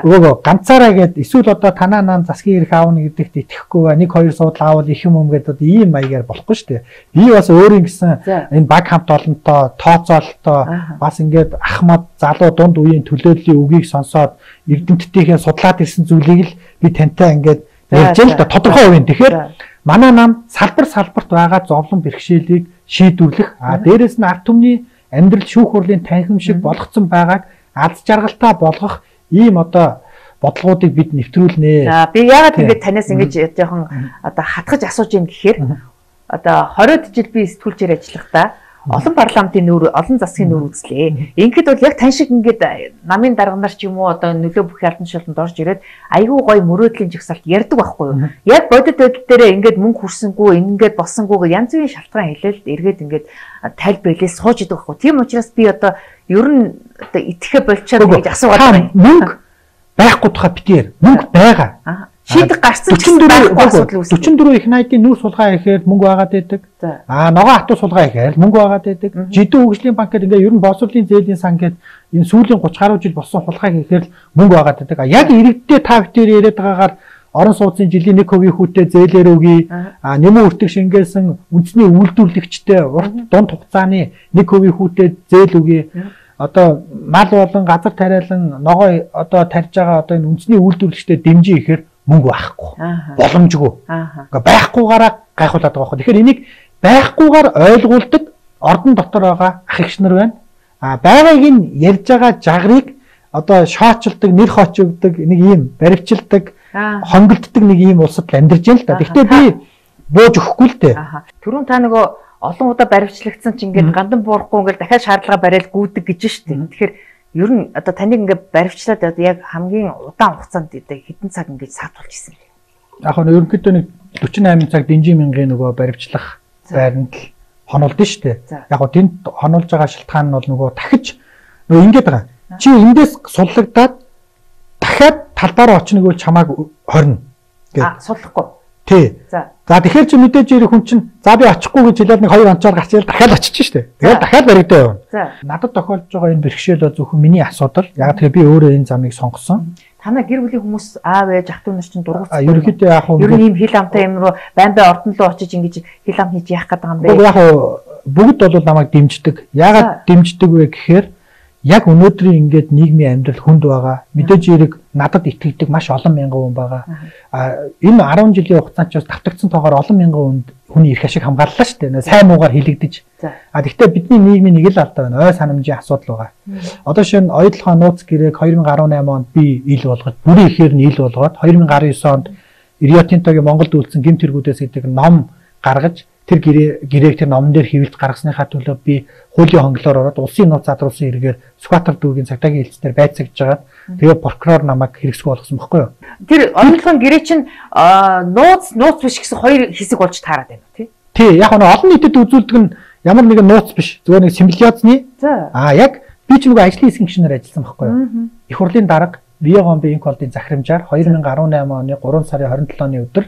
өгөөгөө ганцаараа гэд эсвэл одоо танаа наан засгийн ирэх аавна гэдэгт итгэхгүй ба нэг хоёр суудлаа авал их юм юм гэдэг одоо ийм маягаар болохгүй шүү дээ. Би бас өөрийн гэсэн энэ баг хамт олонтой тооцоололтой бас ингээд ахмад залуу дунд үеийн төлөөллийн үгийг сонсоод эрдэмтдийнхээ судлаад ирсэн зүйлийг л би тантай ингээд ярьж л тодорхой үеийн тэгэхээр манай нам салбар салбарт байгаа зовлон бэрхшээлийг шийдвэрлэх а дээрэс нь ард түмний амьдрал шүүх хурлын танхим шиг болгоцсон байгааг аз жаргалтай болгох ийм одоо бодлогоодыг бид нэвтрүүлнэ. За би яагаад ингэж танаас ингэж жоохон одоо хатгаж асууж ийн гэхээр одоо 20 жил би сэтгүүлчээр ажиллахдаа олон парламентын нүүр олон засгийн нүүр үзлээ. Ингээд бол яг тань шиг ингээд намын дарганаар ч юм уу одоо нөлөө бүх албан шалганд орж ирээд айгүй гой мөрөөдлийн жагсаалт ярьдаг байхгүй юу? Яг бодит байдал дээр ингээд мөнгө хүрсэнгүй, ингээд боссонгүй янз бүрийн шалтгаан хэлээд эргээд ингээд тайлбарлээ сууж идэг байхгүй. Тийм учраас би одоо ер нь одоо итгэхэ болчаад гэж асуугаад байна. Мөнгө байхгүй тухай битээр мөнгө байгаа. Шийдэх гарцсан 44 44 их найдын нүүр сулгаа ихээр мөнгө байгаад байдаг. Аа ногоо хатуу сулгаа ихээр мөнгө байгаад байдаг. Жидүү хөгжлийн банкд ингээ ер нь боловсролын зээлийн сан гэд энэ сүүлийн 30 гаруй жил болсон хулгайг ихээр мөнгө байгаад байдаг. Яг иргэдтэй та битээр яриад байгаагаар орон сууцны жилийн нэг хувийн хүүтэй зээлээр өгье. А нэмэн үртэг шингээсэн үндэсний үйлдвэрлэгчтэй урт дунд хугацааны нэг хувийн хүүтэй зээл өгье одоо мал болон газар тариалан ногоо одоо тарьж байгаа одоо энэ үндэсний үйлдвэрлэгчтэй дэмжиж ихээр мөнгө байхгүй. Боломжгүй. Ингээ байхгүйгаараа гайхуулаад байгаа байхгүй. Тэгэхээр энийг байхгүйгээр ойлгуулдаг ордон дотор байгаа ах эгч нар байна. А байгааг нь ярьж байгаа жагрыг одоо шоочилдаг, нэр хоч өгдөг, нэг ийм баривчилдаг, хонголддог нэг ийм улсад амьдарч байна л да. Гэхдээ би бууж өгөхгүй л дээ. Түрүүн та нөгөө олон удаа баривчлагдсан чинь ингээд гандан буурахгүй ингээд дахиад шаардлага барайл гүйдэг гэж штеп. Тэгэхээр ер нь одоо таныг ингээд баривчлаад одоо яг хамгийн удаан хугацаанд одоо хэдэн цаг ингээд саатуулж исэн бэ? Яг нь ерөнхийдөө нэг 48 цаг дэнжи мянган нөгөө баривчлах байранд л хонолд нь штэ. Яг гоо тэнд хонолж байгаа шалтгаан нь бол нөгөө дахиж нөгөө ингээд байгаа. Чи эндээс суллагдаад дахиад талбаараа очно гэвэл чамааг хорно. А суллахгүй. Тий. За. За тэгэхээр чи мэдээж ирэх хүн чинь за би очихгүй гэж хэлээд нэг хоёр онцоор гарч ирэл дахиад очиж штэ. Тэгээд дахиад баригдаа явна. За. Надад тохиолдож байгаа энэ бэрхшээл бол зөвхөн миний асуудал. Яг тэгэхээр би өөрөө энэ замыг сонгосон. Танаа гэр бүлийн хүмүүс аав ээж ах トゥ нар чинь дургуц. Ерөнхийдөө яг хөө ер нь ийм хил амтай юм руу байн бай ордон руу очиж ингэж хил ам хийж яах гэдэг юм бэ? Яг хөө бүгд бол намайг дэмждэг. Яагаад дэмждэг вэ гэхээр яг өнөөдрийн ингээд нийгмийн амьдрал хүнд байгаа. Мэдээж эрэг надад итгэдэг маш олон мянган хүн байгаа. А энэ 10 жилийн хугацаанд ч бас давтагдсан тоогоор олон мянган хүнд хүний эрх ашиг хамгааллаа шүү дээ. Сайн муугаар хилэгдэж. А гэхдээ бидний нийгмийн нэг л алдаа байна. Ой санамжийн асуудал байгаа. Одоо шинэ оюутлахаа нууц гэрээг 2018 онд би ил болгож, бүрийн ихээр нь ил болгоод 2019 онд Ириотинтогийн Монголд үйлдсэн гэмт хэрэгүүдээс гэдэг ном гаргаж тэр гэрээг тэр номон дээр хөвөлт гаргасныхаа төлөө би хуулийн хонглоор ороод улсын нууц задруулсан хэрэгээр Сүхбаатар дүүргийн цагдаагийн хэлцээр байцаагж жагаад тэгээ прокурор намайг хэрэгсгүй болгосон байхгүй юу? Тэр онгилгын гэрээ чинь нууц нууц биш гэсэн хоёр хэсэг болж таарад байна тий? Тий, яг нь олон нийтэд үзүүлдэг нь ямар нэгэн нууц биш. Зүгээр нэг симбиозны. Аа яг би ч нөгөө ажлын хэсэг гишүүнээр ажилласан байхгүй юу? Их хурлын дарга Виагомби Инколдын захирамжаар 2018 оны 3 сарын 27-ны өдөр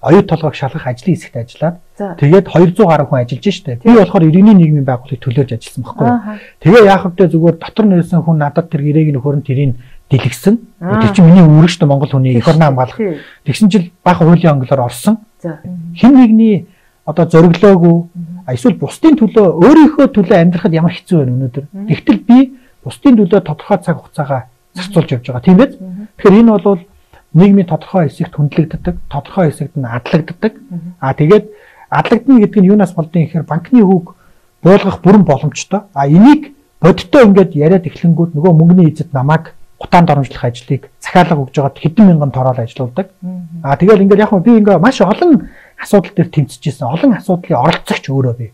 оюу толгойг шалгах ажлын хэсэгт ажиллаад тэгээд 200 гаруй хүн ажиллаж штэ. Би болохоор иргэний нийгмийн байгууллагыг төлөөлж ажилласан байхгүй юу. Тэгээ яах вэ зүгээр дотор нэрсэн хүн надад тэр гэрээг нөхөр нь тэрийг дэлгсэн. Тэр чинь миний үүрэг штэ Монгол хүний эх орноо хамгаалах. Тэгсэн чил баах хуулийн өнгөлөөр орсон. Хин нэгний одоо зориглоогүй эсвэл бусдын төлөө өөрийнхөө төлөө амьдрахад ямар хэцүү байна өнөөдөр. Тэгтэл би бусдын төлөө тодорхой цаг хугацаагаа зарцуулж явж байгаа. Тийм биз? Тэгэхээр энэ бол нийгмийн тодорхой хэсэгт хүндлэгддэг, тодорхой хэсэгт нь адлагддаг. Аа тэгээд адлагдана гэдэг нь юунаас болдгийг гэхээр банкны хүүг буулгах бүрэн боломжтой. А энийг бодиттой ингээд яриад эхлэнгүүд нөгөө мөнгөний эзэд намайг гутаанд оромжлох ажлыг захиалга өгж байгаад хэдэн мянган тороол ажилладаг. А тэгэл ингээд яг би ингээд маш олон асуудал дээр тэмцэжсэн. Олон асуудлын оролцогч өөрөө би.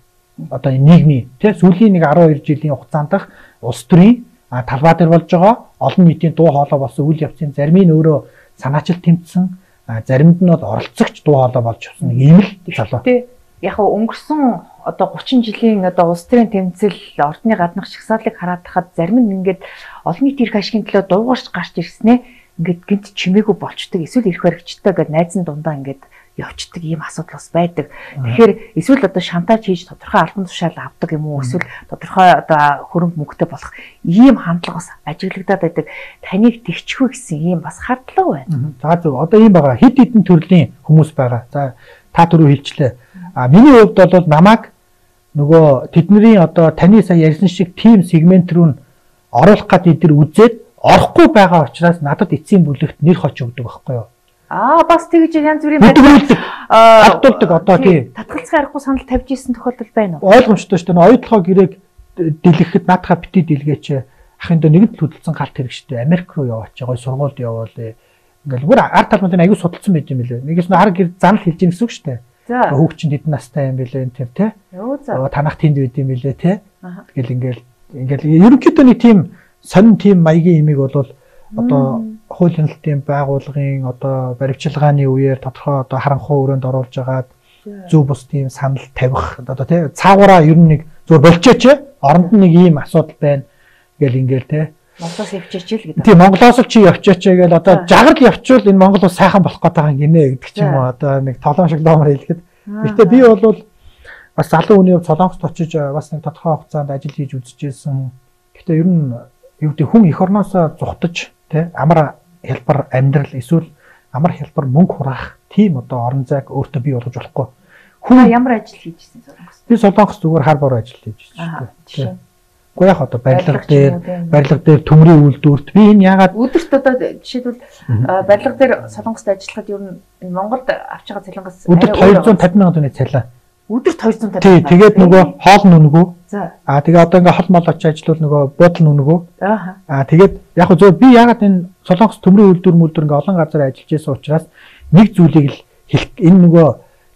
Одоо нийгмийн тий сүүлийн нэг 12 жилийн хугацаанд улс төрийн талбай дээр болж байгаа олон нийтийн дуу хоолой болсон үйл явцын зарим нь өөрөө санаачил тэмцсэн заримд нь бол оролцогч дуу хоолой болж авсан нэг ийм л залуу. Тэ яг өнгөрсөн одоо 30 жилийн одоо улс төрийн тэмцэл ордны гаднах шагсаалыг хараад тахад зарим нь ингээд олон нийтийн эрх ашигын төлөө дуугарч гарч ирснээ ингээд гинт чимээгүй болчдөг эсвэл эрх баригчтай гэдэг найз нь дундаа ингээд явцдаг ийм асуудал бас байдаг. Тэгэхээр эсвэл одоо шантаж хийж тодорхой албан тушаал авдаг юм уу эсвэл тодорхой одоо хөрөнгө мөнгөтэй болох ийм хандлага бас ажиглагдаад байдаг. Таныг тэгчихвэ гэсэн ийм бас хардлага байна. За зөв. Одоо ийм байгаа. Хид хідэн төрлийн хүмүүс байгаа. За та түрүү хэлчлээ. А миний хувьд бол намайг нөгөө тэдний одоо таны сая ярьсан шиг тим сегмент рүү оруулах гад эдэр үзээд орохгүй байгаа учраас надад эцсийн бүлэгт нэр хоч өгдөг байхгүй юу? Аа бас тэгж янз бүрийн мэдгүүлдэг. Алдуулдаг одоо тий. Татгалцах аргагүй санал тавьж исэн тохиолдол байна уу? Ойлгомжтой шүү дээ. Оюутлогоо гэрээг дэлгэхэд наадхаа бити дэлгээч ахын дэ нэгд хөдөлсөн галт хэрэгжтэй Америк руу яваач гоё сургуульд явуулъя. Ингээл бүр арт талбарын аягүй судалсан байж юм билээ. Нэгээс нь хар гэр занал хэлж ийн гэсэн үг шүү дээ. За. Хүүхчин хэдэн настай юм бэлээ энэ тий. Йоо за. Танах тэнд байд юм билээ тий. Тэгэл ингээл ингээл ерөнхийдөө нэг тийм сонин тийм маягийн имийг бол одоо хууль хяналтын байгууллагын одоо баримтчилгааны үеэр тодорхой одоо харанхуй өрөөнд оруулж агаад зөв бус тийм санал тавих. Одоо тий цаагаараа ер нь нэг зөв болчихооч оронд нэг ийм асуудал байна гэл ингээл тий. Монголоос явчихаач л гэдэг. Тийм Монголоос л чи явчихаач гээл одоо жагарл явчвал энэ Монгол улс сайхан болох гээд байгаа гинэ гэдэг ч юм уу. Одоо нэг толон шиг доомор хэлэхэд. Гэхдээ би бол бас залуу хүний хувьд Солонгост очиж бас нэг тодорхой хугацаанд ажил хийж үзчихсэн. Гэхдээ ер нь юу гэдэг хүн эх орноос зүхтаж тий амар хялбар амьдрал эсвэл амар хялбар мөнгө хураах тийм одоо орон зайг өөртөө бий болгож болохгүй. Хүн ямар ажил хийжсэн Солонгос? Би Солонгос зүгээр хар бор ажил хийжсэн. Шүү дээ. Уу яг одоо барилга дээр барилга дээр төмрийн үйлдвэрт би энэ ягаад өдөрт одоо жишээлбэл барилга дээр Солонгост ажиллахад ер нь Монголд авч байгаа цалингаас өдөрт 250 сая төгрөг цалин Өдөрт 250 Тий, тэгээд нөгөө хоол нүнгүү. За. Аа тэгээ одоо ингээ хол мол очиж ажиллавал нөгөө буудал нүнгүү. Аа. Аа тэгээд яг хөө зөв би ягаад энэ Солонгос төмрийн үйлдвэр мүлдэр ингээ олон газар ажиллаж байсан учраас нэг зүйлийг л хэлэх энэ нөгөө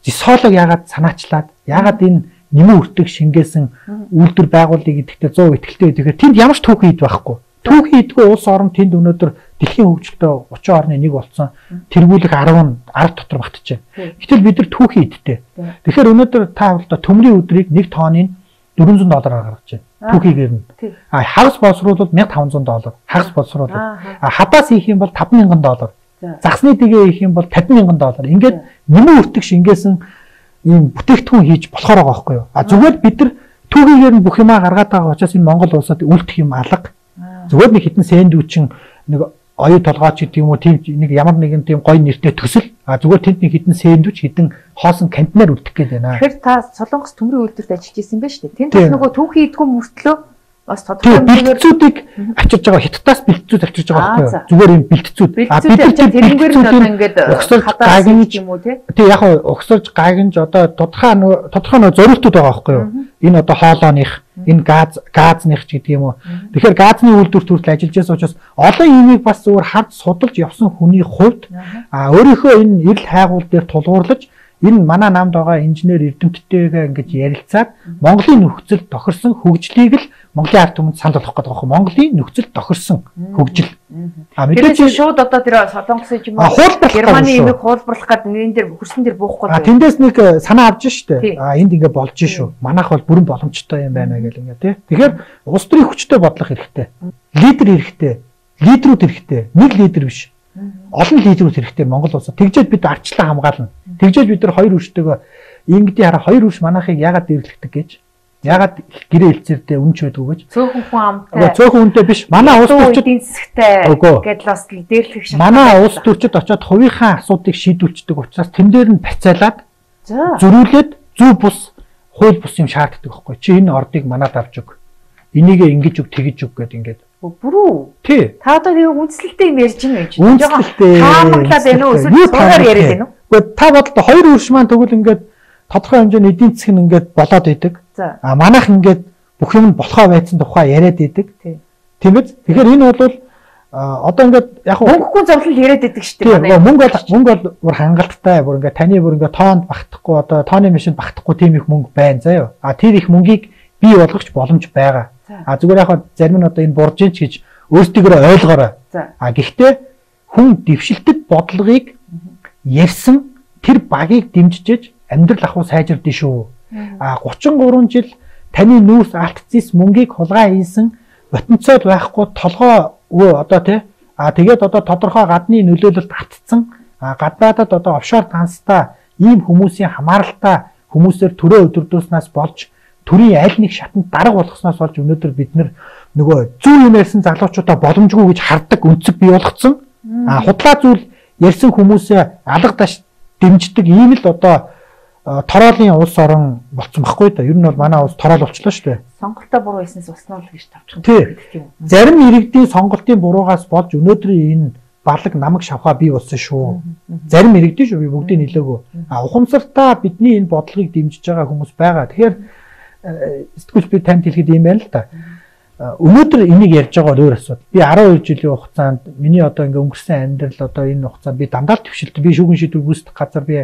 зисолог ягаад санаачлаад ягаад энэ нэмэн үртэг шингээсэн үйлдвэр байгуулъя гэдэгтээ 100 итгэлтэй тэгэхээр тэнд ямар ч түүхий ид байхгүй. Түүхий идгүй улс орн тэнд өнөөдөр дэлхийн хөгжилтэй 30 орны нэг болсон тэргүүлэх 10 10 дотор багтжээ. Гэтэл бид нар түүхий идтэй. Тэгэхээр өнөөдөр та бол төмрийн өдрийг 1 тонны 400 доллараар гаргаж байна. Түүхийгээр нь. А хагас боловсруулбал 1500 доллар. Хагас боловсруулбал. А хадаас хийх юм бол 5000 доллар. Загсны дэгээ хийх юм бол 50000 доллар. Ингээд нэмэн үртэг шингээсэн ийм бүтээгдэхүүн хийж болохоор байгаа байхгүй юу? А зүгээр бид нар түүхийгээр нь бүх юмаа гаргаад байгаа учраас энэ Монгол улсад үлдэх юм алга. Зүгээр нэг хитэн сэндүүчин нэг оюу толгойч гэдэг юм уу тийм нэг ямар нэгэн тийм гоё нэртэй төсөл а зүгээр тэнд нэг хідэн сэндвич хідэн хоосон кантинаар үлдэх гээд байна. Тэгэхээр та Солонгос төмрийн үйлдвэрт ажиллаж исэн байж тээ. Тэнд нөгөө түүхий идгүй мөртлөө бас тодорхой бэлтцүүдийг авчирж байгаа хятадаас бэлтцүүд авчирж байгаа байхгүй юу? Зүгээр юм бэлтцүүд. А бид нар тэрнгээр нь одоо ингээд гагнж юм уу тий? Тий яг угсалж гагнж одоо тодорхой тодорхой нөө зорилтууд байгаа байхгүй юу? Энэ одоо хоолооных энэ газ газных ч гэдэг юм уу. Тэгэхээр газны үйлдвэр төрөл ажиллаж байсан учраас олон юмыг бас зүгээр хард судалж явсан хүний хувьд а өөрийнхөө энэ эрэл хайгуул дээр тулгуурлаж энэ манай намд байгаа инженер эрдэмтдтэйгээ ингэж ярилцаад Монголын нөхцөл тохирсон хөгжлийг л Монголын ард түмэнд санал болгох гэдэг байна. Монголын нөхцөл тохирсон хөгжил. А мэдээж шууд одоо тэр Солонгос юм уу Германы имийг хуулбарлах гэдэг нэрэн дээр хөрсөн дээр буухгүй. А тэндээс нэг э, санаа авч штэ. А энд ингээ болж шүү. Манайх бол бүрэн боломжтой юм байна гэл ингээ тий. Тэгэхээр улс төрийн хүчтэй бодлох хэрэгтэй. Лидер хэрэгтэй. Лидерүүд хэрэгтэй. Нэг лидер биш. Олон лидерүүд хэрэгтэй Монгол улсад. Тэгжээд бид арчлаа хамгаална Тэгжээж бид нар хоёр үрштэйгөө ингэдий хараа хоёр үрш манахыг ягаад дэрлэгдэг гэж Ягаад гэрээ хэлцээртэй үнч гэж. Цөөхөн хүн амтай. Цөөхөн үнтэй биш. Манай улс төрчид эдийн засгтай гэдэл бас дээрлэх шалтгаан. Манай улс төрчид очиод хувийнхаа асуудыг шийдүүлчихдэг учраас тэн дээр нь бацаалаад зөрүүлээд зөв бус хууль бус юм шаарддаг байхгүй. Чи энэ ордыг манад авч өг. Энийг ингэж өг тэгэж өг гэд ингээд. Бүрүү. Тий. Та одоо нэг үндэслэлтэй юм ярьж байна юм чи. Үндэслэлтэй. Таамаглаад байна уу? Эсвэл цугаар яриад байна уу? Гэхдээ та бодлоо хоёр үрш маань тэгвэл ингээд тодорхой хэмжээний эдийн засаг нь ингээд болоод идэг. А манайх ингээд бүх юм болохоо байсан тухай яриад идэг. Тийм биз? Тэгэхээр энэ бол одоо ингээд яг мөнгөгүй зовлон яриад идэг шүү дээ. Тийм мөнгө бол мөнгө бол бүр хангалттай бүр ингээд таны бүр ингээд тоонд багтахгүй одоо тооны машинд багтахгүй тийм их мөнгө байна заяа. А тэр их мөнгийг бий болгохч боломж байгаа. А зүгээр яг зарим нь одоо энэ буржинч гэж өөрсдийгөө ойлгоорой. А гэхдээ хүн дэвшилтэд бодлогыг ярьсан тэр багийг дэмжиж амьдрал ахуй сайжирдээ шүү. А 33 жил таны нүүрс алтцис мөнгийг хулгай хийсэн потенциал байхгүй толгоо өө одоо тий а тэгээд одоо тодорхой гадны нөлөөлөлт автцсан гадаадад одоо офшор танстай ийм хүмүүсийн хамааралтай хүмүүсээр төрөө өдөрдөөснөөс болж төрийн аль нэг шатанд дарга болгосноос болж өнөөдөр бид нөгөө зүү юм ярьсан залуучуудаа боломжгүй гэж хардаг өнцөг бий болгоцсон а худлаа зүйл ярьсан хүмүүсээ алга даш дэмждэг ийм л одоо тороолын улс орон болцсон байхгүй да. Ер нь бол манай улс тороол болчлоо шүү дээ. Сонголтоо буруу хийснээс уснаа л гэж тавчхан тийм. Зарим иргэдийн сонголтын буруугаас болж өнөөдрийн энэ балаг намаг шавхаа бий болсон шүү. Зарим иргэдийн шүү би бүгдийг нөлөөгөө. А ухамсартаа бидний энэ бодлогыг дэмжиж байгаа хүмүүс байгаа. Тэгэхээр сэтгүүлч би танд хэлэхэд юм байна л да. Өнөөдөр энийг ярьж байгаа бол өөр асуудал. Би 12 жилийн хугацаанд миний одоо ингээ өнгөрсөн амьдрал одоо энэ хугацаанд би дандаа төвшөлт би шүүгэн шийдвэр гүйцэтгэх газар би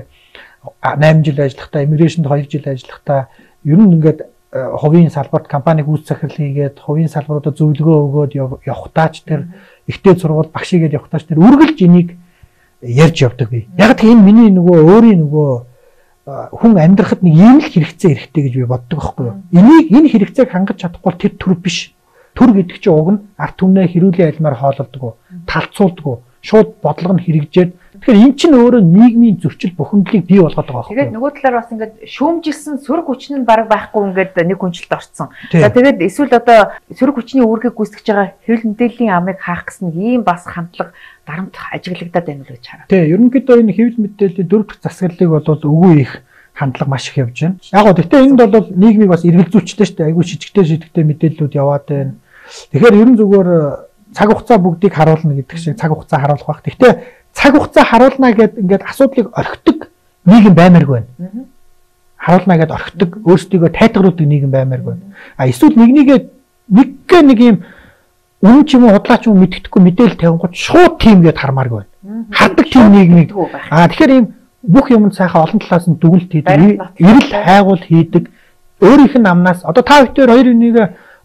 8 жил ажиллахдаа иммиграшнд 2 жил ажиллахдаа ер нь ингээд хувийн салбарт компаниг үүс захирал хийгээд хувийн салбаруудад зөвлөгөө өгөөд явахтаач тэр ихтэй сургууль багшигээд явахтаач тэр үргэлж энийг ярьж явдаг би. Яг тийм энэ миний нөгөө өөрийн нөгөө хүн амьдрахад нэг ийм л хэрэгцээ хэрэгтэй гэж би боддог байхгүй юу. Энийг энэ хэрэгцээг хангаж чадахгүй бол тэр төр биш. Төр гэдэг чинь уг нь арт түмнээ хэрүүлийн айлмаар хоололдог, талцуулдаг, шууд бодлого нь хэрэгжээд Тэгэхээр эн чинь өөрөө нийгмийн зөрчил бухимдлыг бий болгоод байгаа байхгүй. Тэгээд нөгөө талаар бас ингээд шүүмжилсэн сөрөг хүчин нь баг байхгүй ингээд нэг хүнчлэлд орцсон. За тэгээд эсвэл одоо сөрөг хүчний үүргийг гүйцэтгэж байгаа хэвлэл мэдээллийн амыг хаах гэсэн ийм бас хандлага дарамт ажиглагдаад байна л гэж хараа. Тий, ерөнхийдөө энэ хэвлэл мэдээллийн дөрөв дэх засаглалыг бол үгүй их хандлага маш их явж байна. Яг гоо гэхдээ энд бол нийгмийг бас эргэлзүүлчтэй шүү дээ. Айгүй шижигтэй шижигтэй мэдээллүүд яваад байна. Тэгэхээр ерөн зүгээр цаг хугацаа бүгдийг харуулна гэдэг шиг цаг хугацаа харуулах байх. Гэхдээ цаг хугацаа харуулна гэд ингээд асуудлыг орхидог нийгэм баймааргүй байна. Харуулна гэд орхидог өөрсдийгөө тайтгаруулдаг нийгэм баймааргүй байна. А эсвэл нэгнийгээ нэггээ нэг юм үнэн ч юм уу худлаач юм мэддэхгүй мэдээлэл тавингууд шууд тим гэд хармааргүй байна. Хардаг тим нийгмийг а тэгэхээр ийм бүх юм сайхан олон талаас нь дүгэлт хийдэг, эрэл хайгуул хийдэг өөрийнх нь амнаас одоо та бүхэн хоёр энийг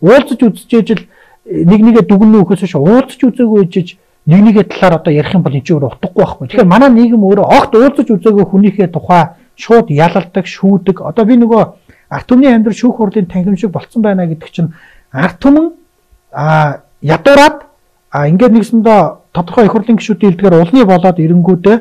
уулзаж үзэж ижил нэг нэгэ дүгнэн өгөхөөс ш уулзаж үзээгүй ижиж нэг нэгэ талаар одоо ярих юм бол энэ ч өөр утгагүй байхгүй. Тэгэхээр манай нийгэм өөрөө огт уулзаж үзээгүй хүнийхээ тухай шууд ялалдаг, шүүдэг. Одоо би нөгөө арт түмний амьдрал шүүх хурлын танхим шиг болцсон байна гэдэг чинь арт түмэн а ядуураад а ингээд нэгсэндээ тодорхой их хурлын гишүүдийн хэлдгээр улны болоод ирэнгүүтээ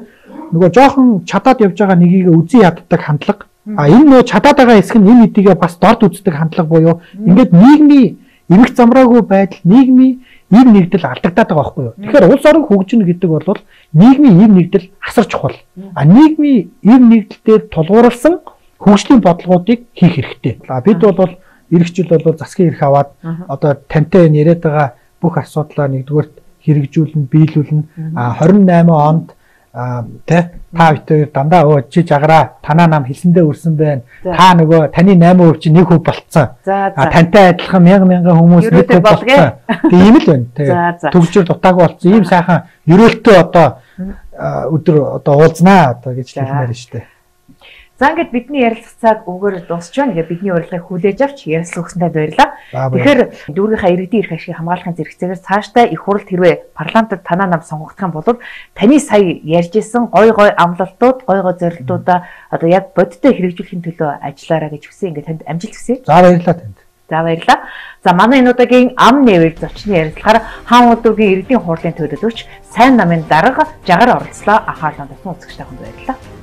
нөгөө жоохон чадаад явж байгаа нэгийг үзий яддаг хандлага а энэ нөгөө чадаад байгаа хэсэг нь энэ хэдийгээ бас дорд үздэг хандлага буюу ингээд нийгмийн эмх замраагүй байдал нийгмийн ив нэгдэл алдагдаад байгаа байхгүй юу. Тэгэхээр улс орон хөгжинө гэдэг бол нийгмийн ив нэгдэл асар чухал. А нийгмийн ив нэгдэл дээр тулгуурласан хөгжлийн бодлогоодыг хийх хэрэгтэй. А бид бол эх жил бол засгийн эрх аваад одоо тантай энэ яриад байгаа бүх асуудлаа нэгдүгээр хэрэгжүүлнэ, биелүүлнэ. А 28 онд тэ та бүхэн дандаа өө чи жагараа танаа нам хэлсэндээ өрсөн байна. Та нөгөө таны 8% чи 1% болцсон. А тантай адилхан мянга мянган хүмүүс нэг хөв болцсон. Тэг ийм л байна. Тэг төгжөр дутаагүй болцсон. Ийм сайхан ерөөлтөө одоо өдөр одоо уулзнаа одоо гэж хэлмээр дээ. За ингээд бидний ярилцах цаг өгөр дуусч байна. Ингээд бидний урилгыг хүлээж авч ярилцсан өгсөндөө баярлалаа. Тэгэхээр дүүргийнхаа иргэдийн эрх ашиг хамгаалахын зэрэгцээгээр цаашдаа их хурл хэрвээ парламентод танаа нам сонгогдох юм бол таны сая ярьж исэн гой гой амлалтууд, гой гой зорилтуудаа одоо яг бодиттой хэрэгжүүлэхийн төлөө ажиллаарай гэж хүсье. Ингээд танд амжилт хүсье. За баярлалаа танд. За баярлалаа. За манай энэ удаагийн ам нэвэр зочны ярилцлагаар хаан удуугийн иргэдийн хурлын төлөөлөгч сайн намын дарга жагаар оролцлоо. Ахаалан тасан үзэгчтэй хүнд баярлалаа.